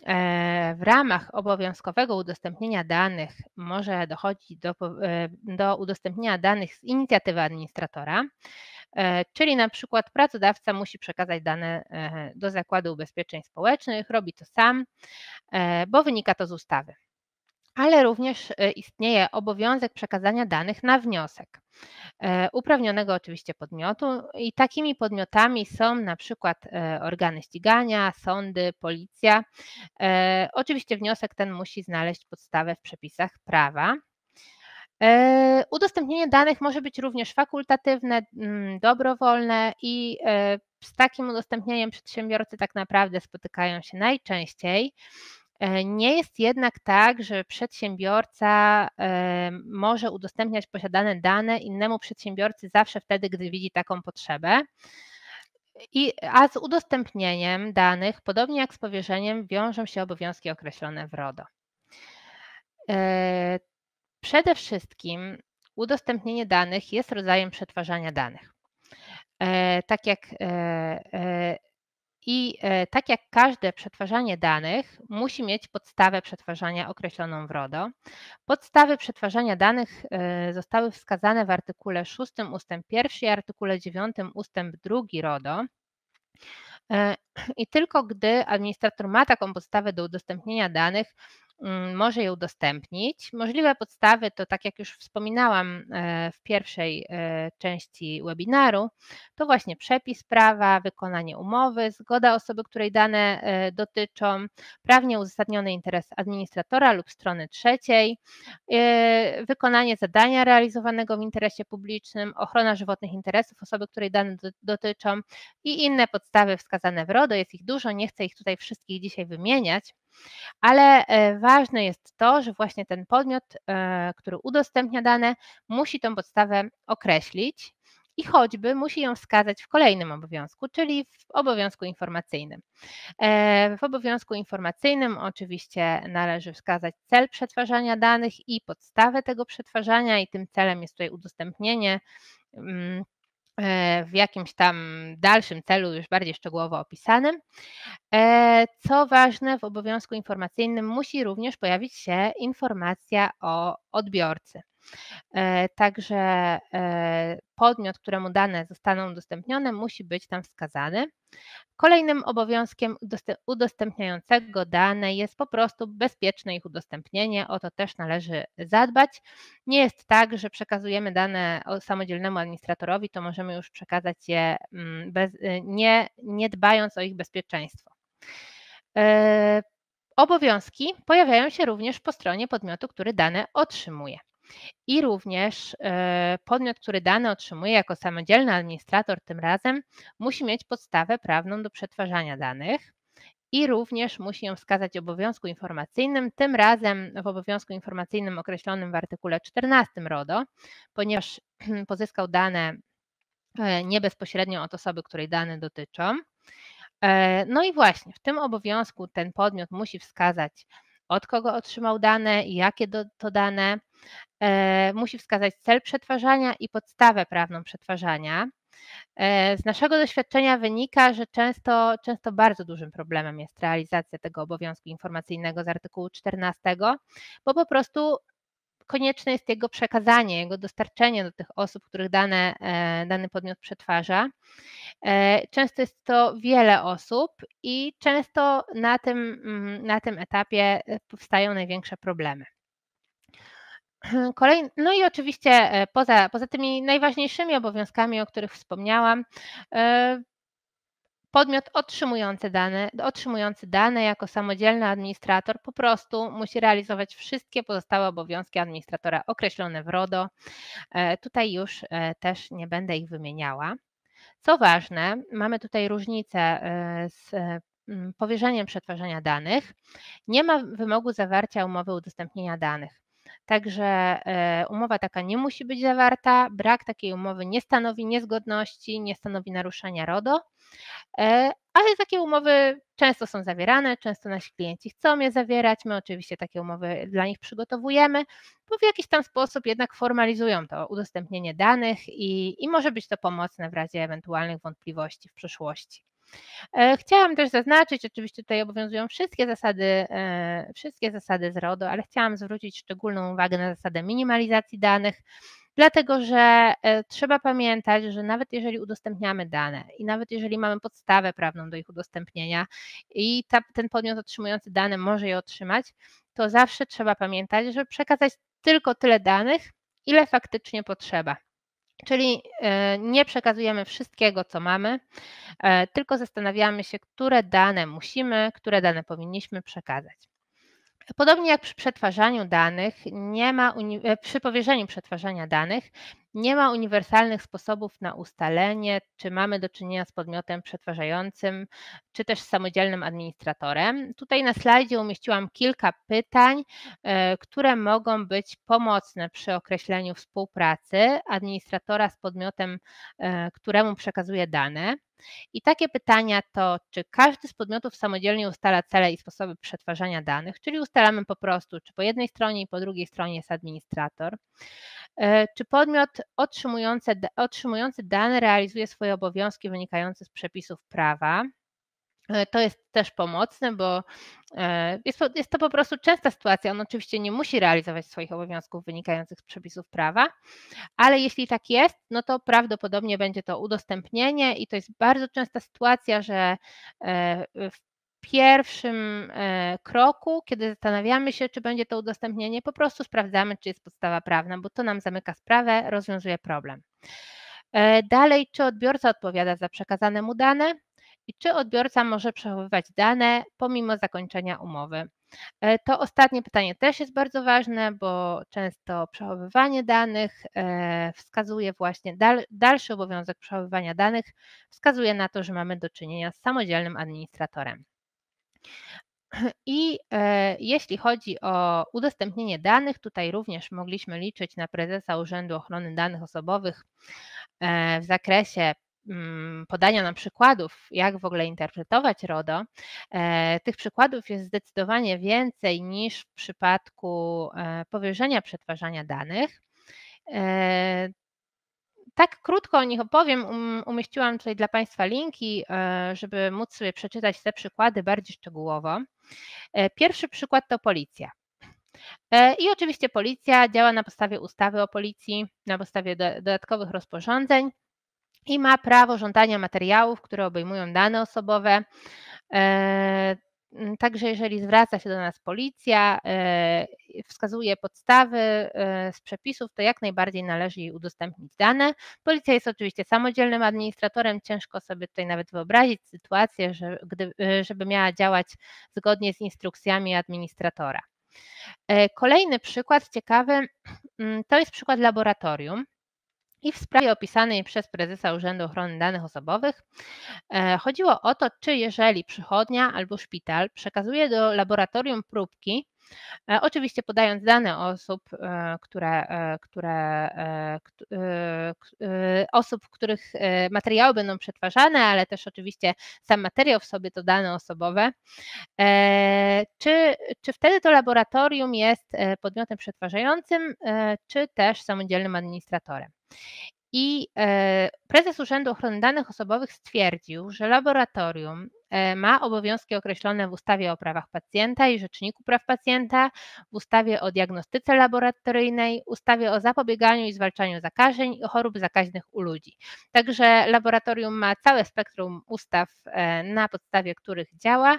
E, w ramach obowiązkowego udostępnienia danych może dochodzić do, e, do udostępnienia danych z inicjatywy administratora, czyli na przykład pracodawca musi przekazać dane do Zakładu Ubezpieczeń Społecznych, robi to sam, bo wynika to z ustawy. Ale również istnieje obowiązek przekazania danych na wniosek. E, uprawnionego oczywiście podmiotu i takimi podmiotami są na przykład e, organy ścigania, sądy, policja. E, oczywiście wniosek ten musi znaleźć podstawę w przepisach prawa. Udostępnienie danych może być również fakultatywne, mm, dobrowolne i z takim udostępnieniem przedsiębiorcy tak naprawdę spotykają się najczęściej. E, nie jest jednak tak, że przedsiębiorca e, może udostępniać posiadane dane innemu przedsiębiorcy zawsze wtedy, gdy widzi taką potrzebę. I, a z udostępnieniem danych, podobnie jak z powierzeniem, wiążą się obowiązki określone w RODO. E, przede wszystkim udostępnienie danych jest rodzajem przetwarzania danych. Tak jak i e, tak jak każde przetwarzanie danych musi mieć podstawę przetwarzania określoną w RODO, podstawy przetwarzania danych e, zostały wskazane w artykule 6 ust. 1 i artykule 9 ust. 2 RODO. E, I tylko gdy administrator ma taką podstawę do udostępnienia danych, może je udostępnić. Możliwe podstawy to, tak jak już wspominałam e, w pierwszej e, części webinaru, to właśnie przepis prawa, wykonanie umowy, zgoda osoby, której dane e, dotyczą, prawnie uzasadniony interes administratora lub strony trzeciej, wykonanie zadania realizowanego w interesie publicznym, ochrona żywotnych interesów osoby, której dane dotyczą i inne podstawy wskazane w RODO. Jest ich dużo, nie chcę ich tutaj wszystkich dzisiaj wymieniać. Ale e, ważne jest to, że właśnie ten podmiot, e, który udostępnia dane, musi tą podstawę określić i choćby musi ją wskazać w kolejnym obowiązku, czyli w obowiązku informacyjnym. E, w obowiązku informacyjnym oczywiście należy wskazać cel przetwarzania danych i podstawę tego przetwarzania, i tym celem jest tutaj udostępnienie mm, w jakimś tam dalszym celu, już bardziej szczegółowo opisanym. E, co ważne, w obowiązku informacyjnym musi również pojawić się informacja o odbiorcy. E, także e, podmiot, któremu dane zostaną udostępnione, musi być tam wskazany. Kolejnym obowiązkiem udostępniającego dane jest po prostu bezpieczne ich udostępnienie. O to też należy zadbać. Nie jest tak, że przekazujemy dane samodzielnemu administratorowi, to możemy już przekazać je mm, bez, nie, nie dbając o ich bezpieczeństwo. E, obowiązki pojawiają się również po stronie podmiotu, który dane otrzymuje. I również e, podmiot, który dane otrzymuje jako samodzielny administrator tym razem, musi mieć podstawę prawną do przetwarzania danych i również musi ją wskazać w obowiązku informacyjnym, tym razem w obowiązku informacyjnym określonym w artykule 14 RODO, ponieważ pozyskał dane e, nie bezpośrednio od osoby, której dane dotyczą. E, no i właśnie w tym obowiązku ten podmiot musi wskazać, od kogo otrzymał dane, jakie to dane, e, musi wskazać cel przetwarzania i podstawę prawną przetwarzania. E, z naszego doświadczenia wynika, że często, często bardzo dużym problemem jest realizacja tego obowiązku informacyjnego z artykułu 14, bo po prostu konieczne jest jego przekazanie, jego dostarczenie do tych osób, których dane e, dany podmiot przetwarza. E, często jest to wiele osób i często na tym, mm, na tym etapie e, powstają największe problemy. Kolej, no i oczywiście poza, poza tymi najważniejszymi obowiązkami, o których wspomniałam, Podmiot otrzymujący dane, otrzymujący dane jako samodzielny administrator po prostu musi realizować wszystkie pozostałe obowiązki administratora określone w RODO. E, tutaj już e, też nie będę ich wymieniała. Co ważne, mamy tutaj różnicę e, z powierzeniem przetwarzania danych. Nie ma wymogu zawarcia umowy udostępnienia danych. Także umowa taka nie musi być zawarta. Brak takiej umowy nie stanowi niezgodności, nie stanowi naruszenia RODO. E, ale takie umowy często są zawierane, często nasi klienci chcą je zawierać. My oczywiście takie umowy dla nich przygotowujemy, bo w jakiś tam sposób jednak formalizują to udostępnienie danych i, i może być to pomocne w razie ewentualnych wątpliwości w przyszłości. E, chciałam też zaznaczyć, oczywiście tutaj obowiązują wszystkie zasady, e, wszystkie zasady z RODO, ale chciałam zwrócić szczególną uwagę na zasadę minimalizacji danych, Dlatego, że e, trzeba pamiętać, że nawet jeżeli udostępniamy dane i nawet jeżeli mamy podstawę prawną do ich udostępnienia i ta, ten podmiot otrzymujący dane może je otrzymać, to zawsze trzeba pamiętać, żeby przekazać tylko tyle danych, ile faktycznie potrzeba. Czyli e, nie przekazujemy wszystkiego, co mamy, e, tylko zastanawiamy się, które dane musimy, które dane powinniśmy przekazać. Podobnie jak przy przetwarzaniu danych, nie ma, e, przy powierzeniu przetwarzania danych, nie ma uniwersalnych sposobów na ustalenie, czy mamy do czynienia z podmiotem przetwarzającym, czy też z samodzielnym administratorem. Tutaj na slajdzie umieściłam kilka pytań, e, które mogą być pomocne przy określeniu współpracy administratora z podmiotem, e, któremu przekazuje dane. I takie pytania to, czy każdy z podmiotów samodzielnie ustala cele i sposoby przetwarzania danych, czyli ustalamy po prostu, czy po jednej stronie i po drugiej stronie jest administrator, czy podmiot otrzymujący, otrzymujący dane realizuje swoje obowiązki wynikające z przepisów prawa, E, to jest też pomocne, bo e, jest jest to po prostu częsta sytuacja. On oczywiście nie musi realizować swoich obowiązków wynikających z przepisów prawa, ale jeśli tak jest, no to prawdopodobnie będzie to udostępnienie i to jest bardzo częsta sytuacja, że e, pierwszym kroku, kiedy zastanawiamy się, czy będzie to udostępnienie, po prostu sprawdzamy, czy jest podstawa prawna, bo to nam zamyka sprawę, rozwiązuje problem. Dalej, czy odbiorca odpowiada za przekazane mu dane i czy odbiorca może przechowywać dane pomimo zakończenia umowy. E, to ostatnie pytanie też jest bardzo ważne, bo często przechowywanie danych e, wskazuje właśnie, dalszy obowiązek przechowywania danych wskazuje na to, że mamy do czynienia z samodzielnym administratorem. I e, jeśli chodzi o udostępnienie danych, tutaj również mogliśmy liczyć na prezesa Urzędu Ochrony Danych Osobowych w zakresie Mm, podania nam przykładów, jak w ogóle interpretować RODO, e, tych przykładów jest zdecydowanie więcej niż w przypadku e, powierzenia przetwarzania danych. E, tak krótko o nich opowiem. Um, umieściłam tutaj dla Państwa linki, żeby móc sobie przeczytać te przykłady bardziej szczegółowo. Pierwszy przykład to policja. I oczywiście policja działa na podstawie ustawy o policji, na podstawie dodatkowych rozporządzeń i ma prawo żądania materiałów, które obejmują dane osobowe. E, także jeżeli zwraca się do nas policja, e, wskazuje podstawy e, z przepisów, to jak najbardziej należy jej udostępnić dane. Policja jest oczywiście samodzielnym administratorem, ciężko sobie tutaj nawet wyobrazić sytuację, że, gdy, żeby miała działać zgodnie z instrukcjami administratora. Kolejny przykład ciekawy mm, to jest przykład laboratorium. I w sprawie opisanej przez prezesa Urzędu Ochrony Danych Osobowych e, chodziło o to, czy jeżeli przychodnia albo szpital przekazuje do laboratorium próbki, e, oczywiście podając dane osób, e, które, które, osób, których materiały będą przetwarzane, ale też oczywiście sam materiał w sobie to dane osobowe, czy, czy wtedy to laboratorium jest podmiotem przetwarzającym, czy też samodzielnym administratorem. I e, prezes Urzędu Ochrony Danych Osobowych stwierdził, że laboratorium e, ma obowiązki określone w ustawie o prawach pacjenta i Rzeczniku Praw Pacjenta, w ustawie o diagnostyce laboratoryjnej, ustawie o zapobieganiu i zwalczaniu zakażeń i chorób zakaźnych u ludzi. Także laboratorium ma całe spektrum ustaw, e, na podstawie których działa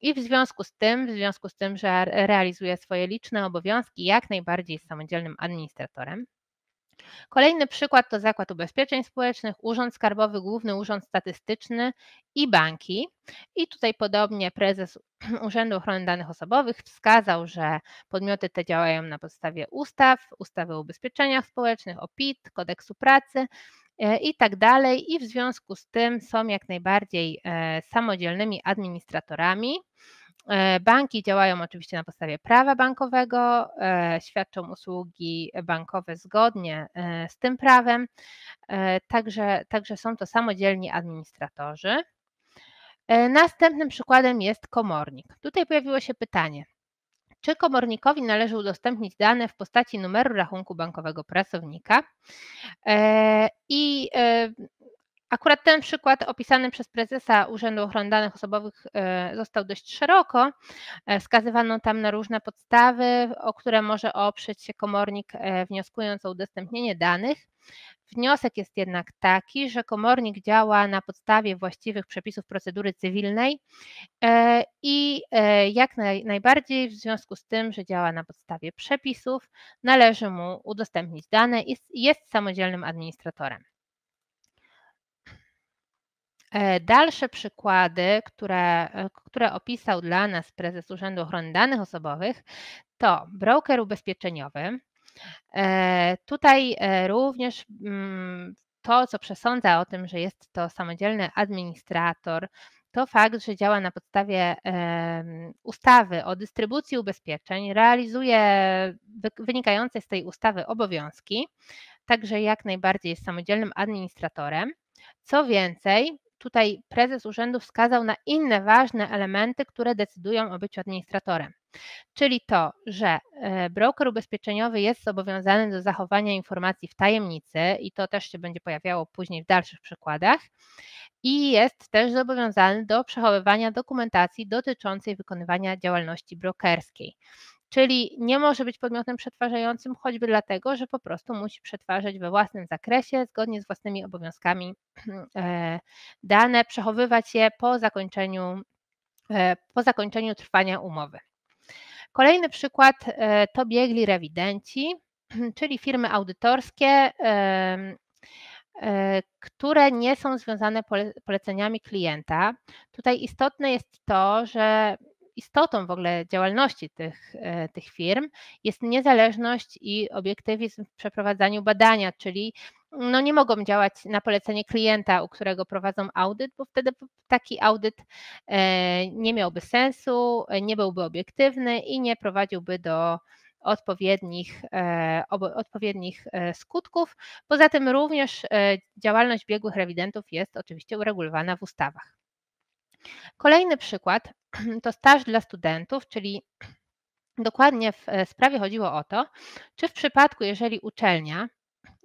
i w związku z tym, w związku z tym, że realizuje swoje liczne obowiązki, jak najbardziej jest samodzielnym administratorem. Kolejny przykład to Zakład Ubezpieczeń Społecznych, Urząd Skarbowy, Główny Urząd Statystyczny i banki. I tutaj podobnie prezes Urzędu Ochrony Danych Osobowych wskazał, że podmioty te działają na podstawie ustaw, ustawy o ubezpieczeniach społecznych, o PIT, kodeksu pracy e, i tak dalej. I w związku z tym są jak najbardziej e, samodzielnymi administratorami. E, banki działają oczywiście na podstawie prawa bankowego, e, świadczą usługi bankowe zgodnie e, z tym prawem, także, także są to samodzielni administratorzy. Następnym przykładem jest komornik. Tutaj pojawiło się pytanie, czy komornikowi należy udostępnić dane w postaci numeru rachunku bankowego pracownika? I Akurat ten przykład opisany przez prezesa Urzędu Ochrony Danych Osobowych e, został dość szeroko. E, wskazywano tam na różne podstawy, o które może oprzeć się komornik, e, wnioskując o udostępnienie danych. Wniosek jest jednak taki, że komornik działa na podstawie właściwych przepisów procedury cywilnej i jak najbardziej w związku z tym, że działa na podstawie przepisów, należy mu udostępnić dane i jest samodzielnym administratorem. E, dalsze przykłady, które, e, które opisał dla nas prezes Urzędu Ochrony Danych Osobowych, to broker ubezpieczeniowy. E, tutaj również mm, to, co przesądza o tym, że jest to samodzielny administrator, to fakt, że działa na podstawie ustawy o dystrybucji ubezpieczeń, realizuje wynikające z tej ustawy obowiązki, także jak najbardziej jest samodzielnym administratorem. Co więcej, tutaj prezes urzędu wskazał na inne ważne elementy, które decydują o byciu administratorem. Czyli to, że e, broker ubezpieczeniowy jest zobowiązany do zachowania informacji w tajemnicy i to też się będzie pojawiało później w dalszych przykładach. I jest też zobowiązany do przechowywania dokumentacji dotyczącej wykonywania działalności brokerskiej czyli nie może być podmiotem przetwarzającym choćby dlatego, że po prostu musi przetwarzać we własnym zakresie, zgodnie z własnymi obowiązkami e, dane, przechowywać je po zakończeniu po zakończeniu trwania umowy. Kolejny przykład to biegli rewidenci, czyli firmy audytorskie, które nie są związane poleceniami klienta. Tutaj istotne jest to, że istotą w ogóle działalności tych, e, tych firm jest niezależność i obiektywizm w przeprowadzaniu badania, czyli no nie mogą działać na polecenie klienta, u którego prowadzą audyt, bo wtedy taki audyt e, nie miałby sensu, nie byłby obiektywny i nie prowadziłby do odpowiednich, e, odpowiednich skutków. Poza tym również działalność biegłych rewidentów jest oczywiście uregulowana w ustawach. Kolejny przykład to staż dla studentów, czyli dokładnie w e, sprawie chodziło o to, czy w przypadku, jeżeli uczelnia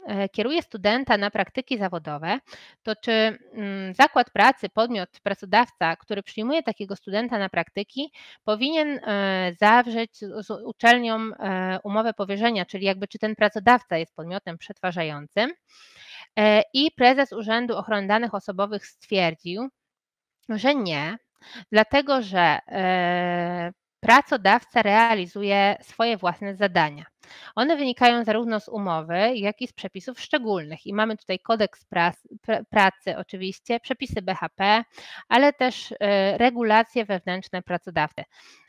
e, kieruje studenta na praktyki zawodowe, to czy mm, zakład pracy, podmiot, pracodawca, który przyjmuje takiego studenta na praktyki, powinien e, zawrzeć z uczelnią umowę powierzenia, czyli jakby czy ten pracodawca jest podmiotem przetwarzającym. I prezes Urzędu Ochrony Danych Osobowych stwierdził, że nie, dlatego że e, pracodawca realizuje swoje własne zadania. One wynikają zarówno z umowy, jak i z przepisów szczególnych. I mamy tutaj kodeks pracy, oczywiście, przepisy BHP, ale też e, regulacje wewnętrzne pracodawcy.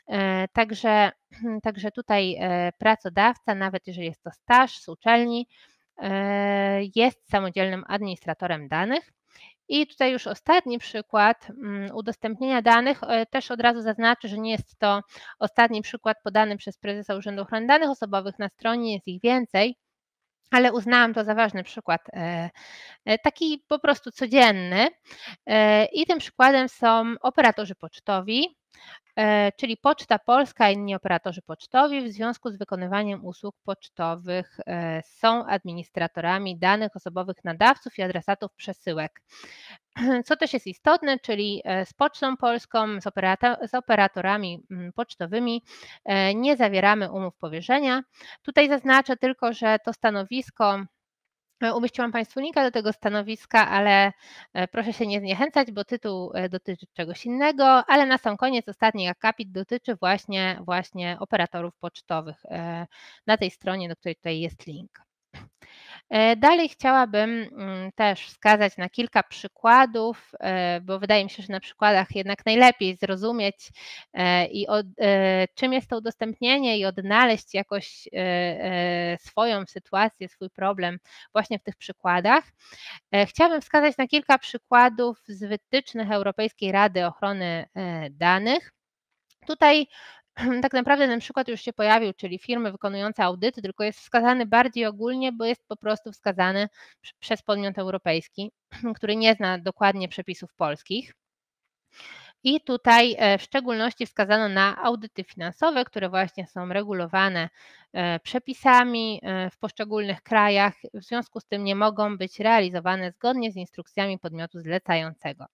E, także, także tutaj pracodawca, nawet jeżeli jest to staż z uczelni, jest samodzielnym administratorem danych i tutaj już ostatni przykład mm, udostępnienia danych. E, też od razu zaznaczę, że nie jest to ostatni przykład podany przez prezesa Urzędu Ochrony Danych Osobowych. Na stronie jest ich więcej, ale uznałam to za ważny przykład, e, e, taki po prostu codzienny. I tym przykładem są operatorzy pocztowi, czyli Poczta Polska i inni operatorzy pocztowi w związku z wykonywaniem usług pocztowych e, są administratorami danych osobowych nadawców i adresatów przesyłek. Co też jest istotne, czyli e, z Pocztą Polską, z, z operatorami mm, pocztowymi nie zawieramy umów powierzenia. Tutaj zaznaczę tylko, że to stanowisko E, umieściłam Państwu linka do tego stanowiska, ale e, proszę się nie zniechęcać, bo tytuł e, dotyczy czegoś innego, ale na sam koniec ostatni akapit dotyczy właśnie, właśnie operatorów pocztowych na tej stronie, do której tutaj jest link. E, dalej chciałabym mm, też wskazać na kilka przykładów, e, bo wydaje mi się, że na przykładach jednak najlepiej zrozumieć e, i od, czym jest to udostępnienie i odnaleźć jakoś swoją sytuację, swój problem właśnie w tych przykładach. Chciałabym wskazać na kilka przykładów z wytycznych Europejskiej Rady Ochrony Danych. Tutaj tak naprawdę ten przykład już się pojawił, czyli firmy wykonujące audyty, tylko jest wskazany bardziej ogólnie, bo jest po prostu wskazany przez podmiot europejski, który nie zna dokładnie przepisów polskich. I tutaj e, w szczególności wskazano na audyty finansowe, które właśnie są regulowane e, przepisami e, w poszczególnych krajach, w związku z tym nie mogą być realizowane zgodnie z instrukcjami podmiotu zlecającego.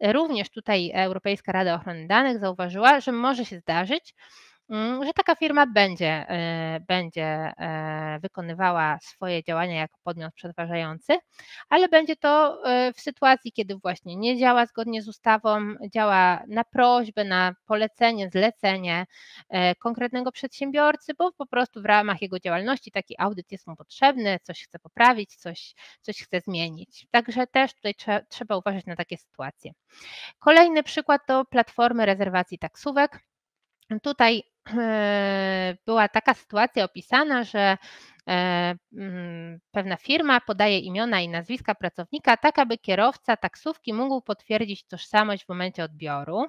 Również tutaj Europejska Rada Ochrony Danych zauważyła, że może się zdarzyć, że taka firma będzie, e, będzie e, wykonywała swoje działania jako podmiot przetwarzający, ale będzie to e, w sytuacji, kiedy właśnie nie działa zgodnie z ustawą, działa na prośbę, na polecenie, zlecenie konkretnego przedsiębiorcy, bo po prostu w ramach jego działalności taki audyt jest mu potrzebny, coś chce poprawić, coś, coś chce zmienić. Także też tutaj trzeba, uważać na takie sytuacje. Kolejny przykład to platformy rezerwacji taksówek. Tutaj była taka sytuacja opisana, że e, mm, pewna firma podaje imiona i nazwiska pracownika, tak aby kierowca taksówki mógł potwierdzić tożsamość w momencie odbioru.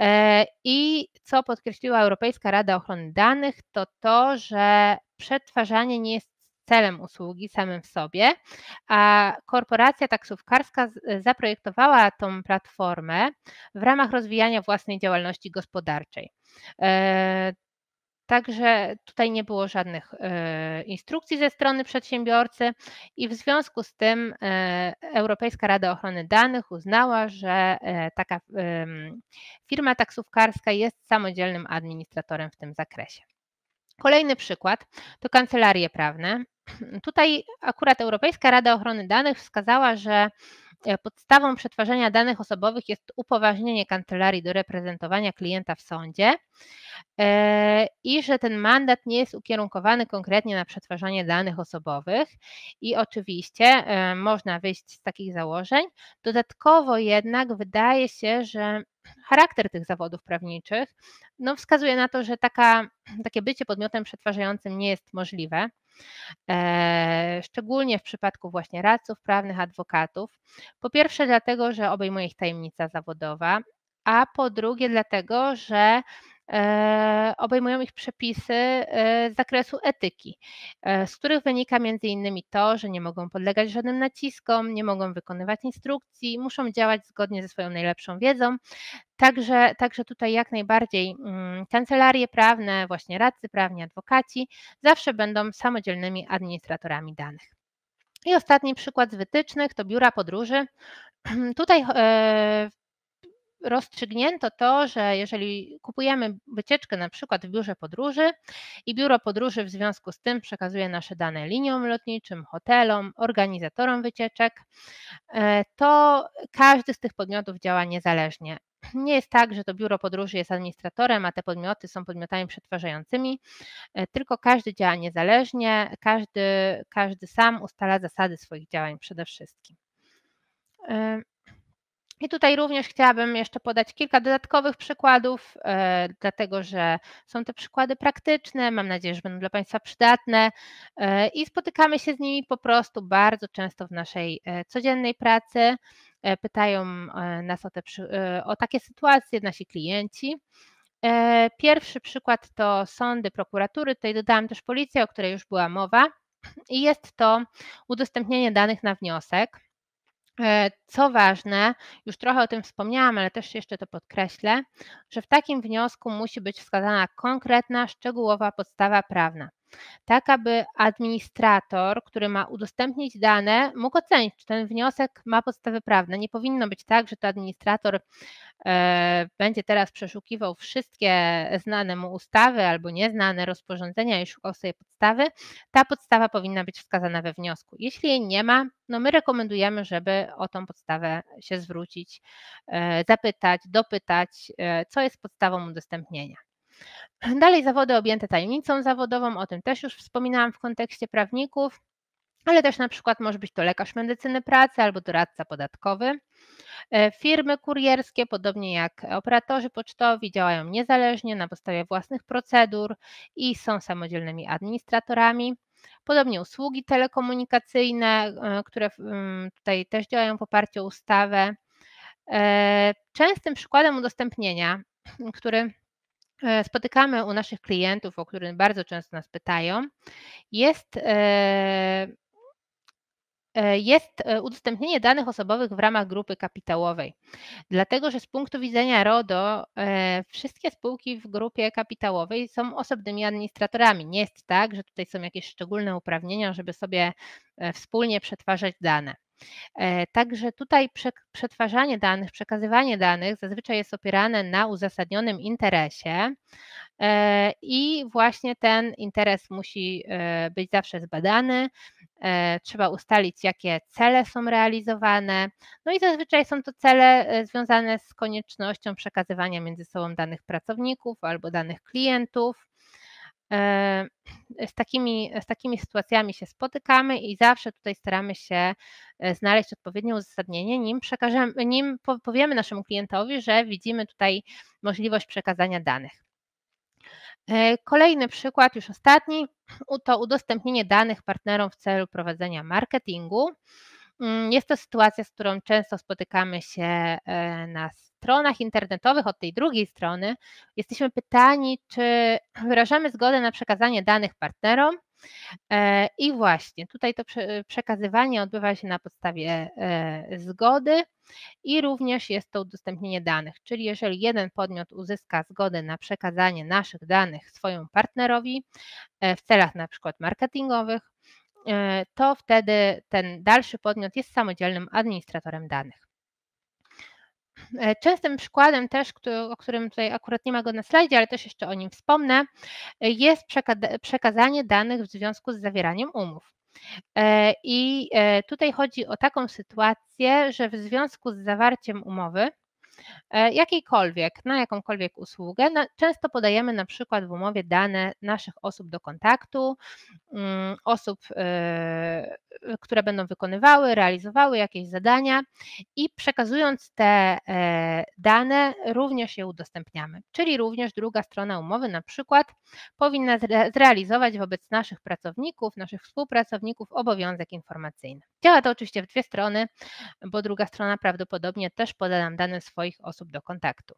E, I co podkreśliła Europejska Rada Ochrony Danych, to to, że przetwarzanie nie jest celem usługi samym w sobie, a korporacja taksówkarska zaprojektowała tą platformę w ramach rozwijania własnej działalności gospodarczej. E, także tutaj nie było żadnych e, instrukcji ze strony przedsiębiorcy i w związku z tym e, Europejska Rada Ochrony Danych uznała, że taka firma taksówkarska jest samodzielnym administratorem w tym zakresie. Kolejny przykład to kancelarie prawne. Tutaj akurat Europejska Rada Ochrony Danych wskazała, że podstawą przetwarzania danych osobowych jest upoważnienie kancelarii do reprezentowania klienta w sądzie i że ten mandat nie jest ukierunkowany konkretnie na przetwarzanie danych osobowych i oczywiście można wyjść z takich założeń. Dodatkowo jednak wydaje się, że charakter tych zawodów prawniczych no, wskazuje na to, że taka, takie bycie podmiotem przetwarzającym nie jest możliwe. E, szczególnie w przypadku właśnie radców prawnych, adwokatów. Po pierwsze, dlatego, że obejmuje ich tajemnica zawodowa, a po drugie, dlatego, że obejmują ich przepisy e, z zakresu etyki, e, z których wynika innymi to, że nie mogą podlegać żadnym naciskom, nie mogą wykonywać instrukcji, muszą działać zgodnie ze swoją najlepszą wiedzą. Także, także tutaj jak najbardziej mm, kancelarie prawne, właśnie radcy prawni, adwokaci zawsze będą samodzielnymi administratorami danych. I ostatni przykład z wytycznych to biura podróży. Tutaj rozstrzygnięto to, że jeżeli kupujemy wycieczkę na przykład w biurze podróży i biuro podróży w związku z tym przekazuje nasze dane liniom lotniczym, hotelom, organizatorom wycieczek, e, to każdy z tych podmiotów działa niezależnie. Nie jest tak, że to biuro podróży jest administratorem, a te podmioty są podmiotami przetwarzającymi, e, tylko każdy działa niezależnie, każdy, każdy sam ustala zasady swoich działań przede wszystkim. I tutaj również chciałabym jeszcze podać kilka dodatkowych przykładów, e, dlatego że są to przykłady praktyczne, mam nadzieję, że będą dla Państwa przydatne e, i spotykamy się z nimi po prostu bardzo często w naszej e, codziennej pracy. Pytają nas o, te, o takie sytuacje nasi klienci. Pierwszy przykład to sądy, prokuratury, tutaj dodałam też policję, o której już była mowa i jest to udostępnienie danych na wniosek. E, co ważne, już trochę o tym wspomniałam, ale też jeszcze to podkreślę, że w takim wniosku musi być wskazana konkretna, szczegółowa podstawa prawna tak aby administrator, który ma udostępnić dane, mógł ocenić, czy ten wniosek ma podstawy prawne. Nie powinno być tak, że to administrator e, będzie teraz przeszukiwał wszystkie znane mu ustawy albo nieznane rozporządzenia i szukał sobie podstawy. Ta podstawa powinna być wskazana we wniosku. Jeśli jej nie ma, no my rekomendujemy, żeby o tą podstawę się zwrócić, e, zapytać, dopytać, e, co jest podstawą udostępnienia. Dalej zawody objęte tajemnicą zawodową, o tym też już wspominałam w kontekście prawników, ale też na przykład może być to lekarz medycyny pracy albo doradca podatkowy. E, firmy kurierskie, podobnie jak operatorzy pocztowi, działają niezależnie na podstawie własnych procedur i są samodzielnymi administratorami. Podobnie usługi telekomunikacyjne, e, które mm, tutaj też działają w oparciu o ustawę. E, częstym przykładem udostępnienia, który spotykamy u naszych klientów, o których bardzo często nas pytają, jest, e, e, jest udostępnienie danych osobowych w ramach grupy kapitałowej. Dlatego, że z punktu widzenia RODO wszystkie spółki w grupie kapitałowej są osobnymi administratorami. Nie jest tak, że tutaj są jakieś szczególne uprawnienia, żeby sobie wspólnie przetwarzać dane. E, także tutaj przetwarzanie danych, przekazywanie danych zazwyczaj jest opierane na uzasadnionym interesie e, i właśnie ten interes musi e, być zawsze zbadany. Trzeba ustalić, jakie cele są realizowane. No i zazwyczaj są to cele związane z koniecznością przekazywania między sobą danych pracowników albo danych klientów. Z takimi, z takimi sytuacjami się spotykamy i zawsze tutaj staramy się e, znaleźć odpowiednie uzasadnienie, nim, przekażemy, nim powiemy naszemu klientowi, że widzimy tutaj możliwość przekazania danych. E, kolejny przykład, już ostatni, to udostępnienie danych partnerom w celu prowadzenia marketingu. Mm, jest to sytuacja, z którą często spotykamy się e, na stronach internetowych od tej drugiej strony. Jesteśmy pytani, czy wyrażamy zgodę na przekazanie danych partnerom. E, I właśnie tutaj to przekazywanie odbywa się na podstawie e, zgody i również jest to udostępnienie danych. Czyli jeżeli jeden podmiot uzyska zgodę na przekazanie naszych danych swojemu partnerowi w celach na przykład marketingowych, to wtedy ten dalszy podmiot jest samodzielnym administratorem danych. E, częstym przykładem też, o którym tutaj akurat nie ma go na slajdzie, ale też jeszcze o nim wspomnę, jest przekazanie danych w związku z zawieraniem umów. I tutaj chodzi o taką sytuację, że w związku z zawarciem umowy E, jakiejkolwiek, na jakąkolwiek usługę. Często podajemy na przykład w umowie dane naszych osób do kontaktu, mm, osób, e, które będą wykonywały, realizowały jakieś zadania i przekazując te e, dane również je udostępniamy. Czyli również druga strona umowy na przykład powinna zrealizować wobec naszych pracowników, naszych współpracowników obowiązek informacyjny. Działa to oczywiście w dwie strony, bo druga strona prawdopodobnie też poda nam dane swoich osób do kontaktu.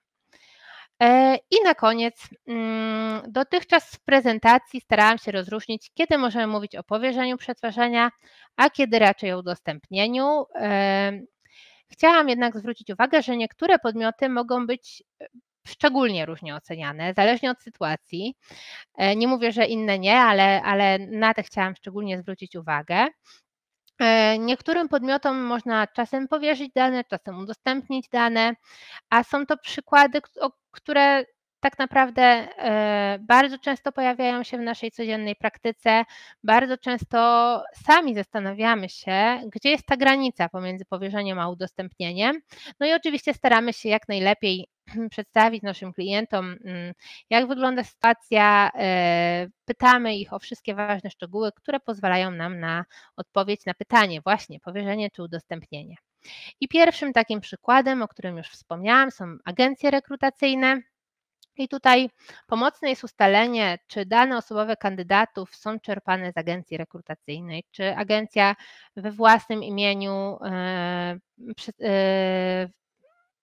E, I na koniec, mm, dotychczas w prezentacji starałam się rozróżnić, kiedy możemy mówić o powierzeniu przetwarzania, a kiedy raczej o udostępnieniu. E, chciałam jednak zwrócić uwagę, że niektóre podmioty mogą być e, szczególnie różnie oceniane, zależnie od sytuacji. Nie mówię, że inne nie, ale, ale na te chciałam szczególnie zwrócić uwagę. E, niektórym podmiotom można czasem powierzyć dane, czasem udostępnić dane, a są to przykłady, które tak naprawdę e, bardzo często pojawiają się w naszej codziennej praktyce. Bardzo często sami zastanawiamy się, gdzie jest ta granica pomiędzy powierzeniem a udostępnieniem. No i oczywiście staramy się jak najlepiej przedstawić naszym klientom, mm, jak wygląda sytuacja. E, pytamy ich o wszystkie ważne szczegóły, które pozwalają nam na odpowiedź na pytanie, właśnie powierzenie czy udostępnienie. I pierwszym takim przykładem, o którym już wspomniałam, są agencje rekrutacyjne. I tutaj pomocne jest ustalenie, czy dane osobowe kandydatów są czerpane z agencji rekrutacyjnej, czy agencja we własnym imieniu e, e,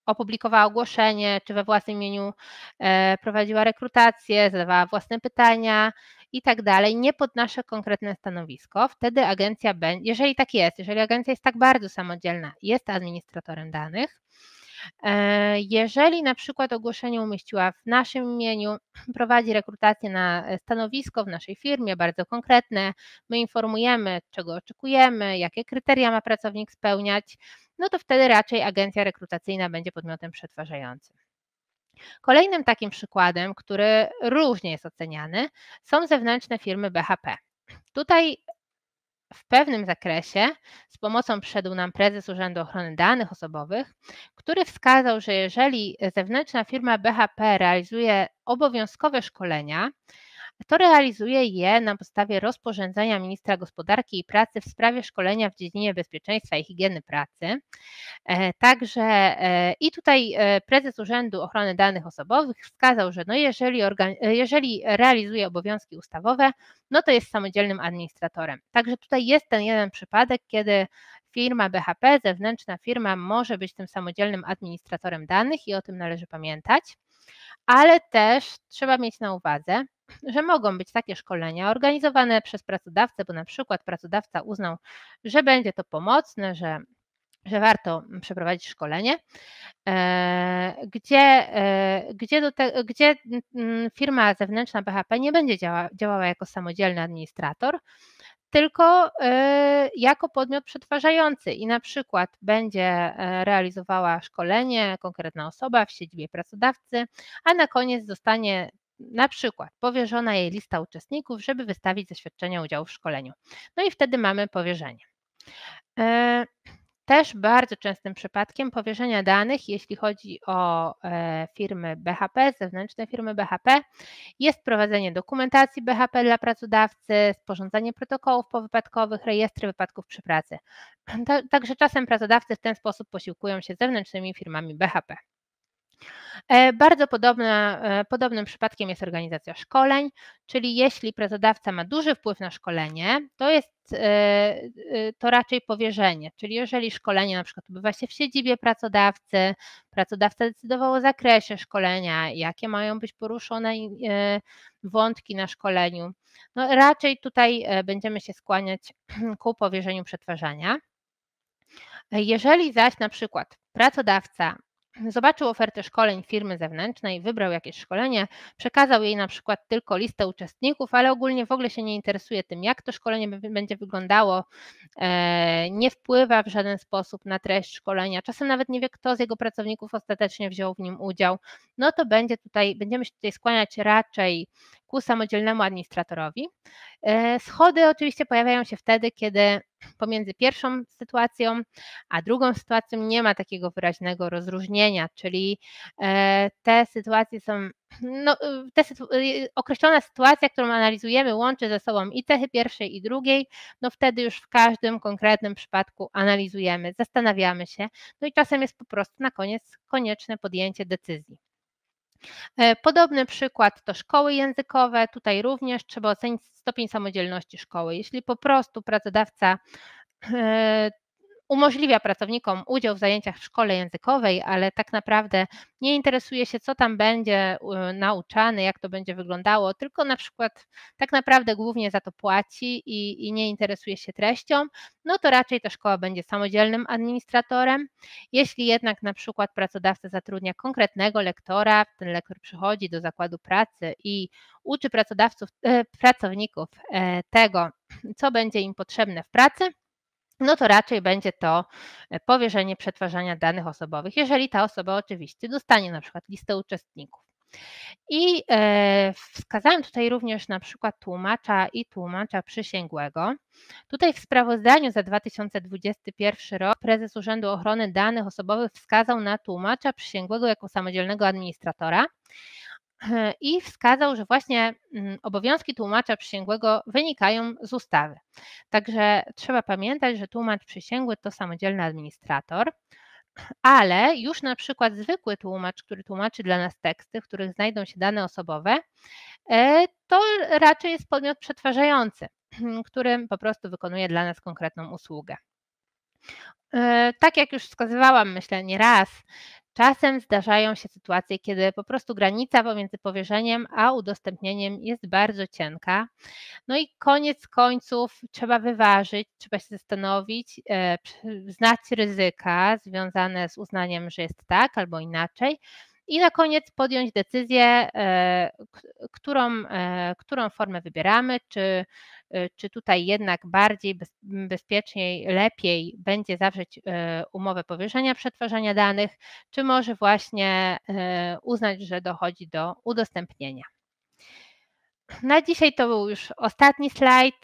opublikowała ogłoszenie, czy we własnym imieniu e, prowadziła rekrutację, zadawała własne pytania i tak dalej, nie pod nasze konkretne stanowisko. Wtedy agencja będzie, jeżeli tak jest, jeżeli agencja jest tak bardzo samodzielna, jest administratorem danych, E, jeżeli na przykład ogłoszenie umieściła w naszym imieniu, prowadzi rekrutację na e, stanowisko w naszej firmie, bardzo konkretne, my informujemy, czego oczekujemy, jakie kryteria ma pracownik spełniać, no to wtedy raczej agencja rekrutacyjna będzie podmiotem przetwarzającym. Kolejnym takim przykładem, który różnie jest oceniany, są zewnętrzne firmy BHP. Tutaj w pewnym zakresie z pomocą przyszedł nam prezes Urzędu Ochrony Danych Osobowych, który wskazał, że jeżeli zewnętrzna firma BHP realizuje obowiązkowe szkolenia, to realizuje je na podstawie rozporządzenia ministra gospodarki i pracy w sprawie szkolenia w dziedzinie bezpieczeństwa i higieny pracy. E, także e, i tutaj e, prezes Urzędu Ochrony Danych Osobowych wskazał, że no jeżeli, jeżeli realizuje obowiązki ustawowe, no to jest samodzielnym administratorem. Także tutaj jest ten jeden przypadek, kiedy firma BHP, zewnętrzna firma, może być tym samodzielnym administratorem danych i o tym należy pamiętać, ale też trzeba mieć na uwadze, że mogą być takie szkolenia organizowane przez pracodawcę, bo na przykład pracodawca uznał, że będzie to pomocne, że, że warto przeprowadzić szkolenie, e, gdzie, e, gdzie, te, gdzie mm, firma zewnętrzna BHP nie będzie działa, działała jako samodzielny administrator, tylko e, jako podmiot przetwarzający. I na przykład będzie realizowała szkolenie konkretna osoba w siedzibie pracodawcy, a na koniec zostanie na przykład powierzona jej lista uczestników, żeby wystawić zaświadczenie udziału w szkoleniu. No i wtedy mamy powierzenie. E, też bardzo częstym przypadkiem powierzenia danych, jeśli chodzi o e, firmy BHP, zewnętrzne firmy BHP, jest prowadzenie dokumentacji BHP dla pracodawcy, sporządzanie protokołów powypadkowych, rejestry wypadków przy pracy. Także czasem pracodawcy w ten sposób posiłkują się zewnętrznymi firmami BHP. E, bardzo e, podobnym przypadkiem jest organizacja szkoleń, czyli jeśli pracodawca ma duży wpływ na szkolenie, to jest e, to raczej powierzenie, czyli jeżeli szkolenie na przykład odbywa się w siedzibie pracodawcy, pracodawca decydował o zakresie szkolenia, jakie mają być poruszone wątki na szkoleniu, no raczej tutaj będziemy się skłaniać ku powierzeniu przetwarzania. Jeżeli zaś na przykład pracodawca Zobaczył ofertę szkoleń firmy zewnętrznej, wybrał jakieś szkolenie, przekazał jej na przykład tylko listę uczestników, ale ogólnie w ogóle się nie interesuje tym, jak to szkolenie będzie wyglądało, e, nie wpływa w żaden sposób na treść szkolenia, czasem nawet nie wie, kto z jego pracowników ostatecznie wziął w nim udział, no to będzie tutaj, będziemy się tutaj skłaniać raczej ku samodzielnemu administratorowi. Schody oczywiście pojawiają się wtedy, kiedy pomiędzy pierwszą sytuacją a drugą sytuacją nie ma takiego wyraźnego rozróżnienia, czyli te sytuacje są, no, te sytu określona sytuacja, którą analizujemy, łączy ze sobą i cechy pierwszej i drugiej, no wtedy już w każdym konkretnym przypadku analizujemy, zastanawiamy się, no i czasem jest po prostu na koniec konieczne podjęcie decyzji. E, podobny przykład to szkoły językowe. Tutaj również trzeba ocenić stopień samodzielności szkoły. Jeśli po prostu pracodawca e, umożliwia pracownikom udział w zajęciach w szkole językowej, ale tak naprawdę nie interesuje się, co tam będzie nauczane, jak to będzie wyglądało, tylko na przykład tak naprawdę głównie za to płaci i, i nie interesuje się treścią, no to raczej ta szkoła będzie samodzielnym administratorem. Jeśli jednak na przykład pracodawca zatrudnia konkretnego lektora, ten lektor przychodzi do zakładu pracy i uczy pracodawców, e, pracowników e, tego, co będzie im potrzebne w pracy, no to raczej będzie to e, powierzenie przetwarzania danych osobowych, jeżeli ta osoba oczywiście dostanie na przykład listę uczestników. I e, wskazałem tutaj również na przykład tłumacza i tłumacza przysięgłego. Tutaj w sprawozdaniu za 2021 rok prezes Urzędu Ochrony Danych Osobowych wskazał na tłumacza przysięgłego jako samodzielnego administratora i wskazał, że właśnie mm, obowiązki tłumacza przysięgłego wynikają z ustawy. Także trzeba pamiętać, że tłumacz przysięgły to samodzielny administrator, ale już na przykład zwykły tłumacz, który tłumaczy dla nas teksty, w których znajdą się dane osobowe, e, to raczej jest podmiot przetwarzający, który po prostu wykonuje dla nas konkretną usługę. E, tak jak już wskazywałam, myślę nie raz, Czasem zdarzają się sytuacje, kiedy po prostu granica pomiędzy powierzeniem a udostępnieniem jest bardzo cienka. No i koniec końców trzeba wyważyć, trzeba się zastanowić, e, znać ryzyka związane z uznaniem, że jest tak albo inaczej. I na koniec podjąć decyzję, e, którą, e, którą formę wybieramy, czy Y, czy tutaj jednak bardziej bezpieczniej, lepiej będzie zawrzeć umowę powierzenia przetwarzania danych, czy może właśnie uznać, że dochodzi do udostępnienia. Na dzisiaj to był już ostatni slajd.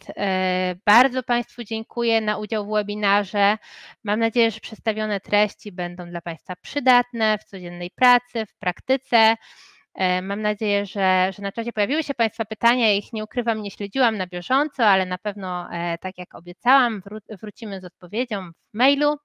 Bardzo Państwu dziękuję na udział w webinarze. Mam nadzieję, że przedstawione treści będą dla Państwa przydatne w codziennej pracy, w praktyce. E, mam nadzieję, że, że na czacie pojawiły się Państwa pytania. Ich nie ukrywam, nie śledziłam na bieżąco, ale na pewno, e, tak jak obiecałam, wró wrócimy z odpowiedzią w mailu.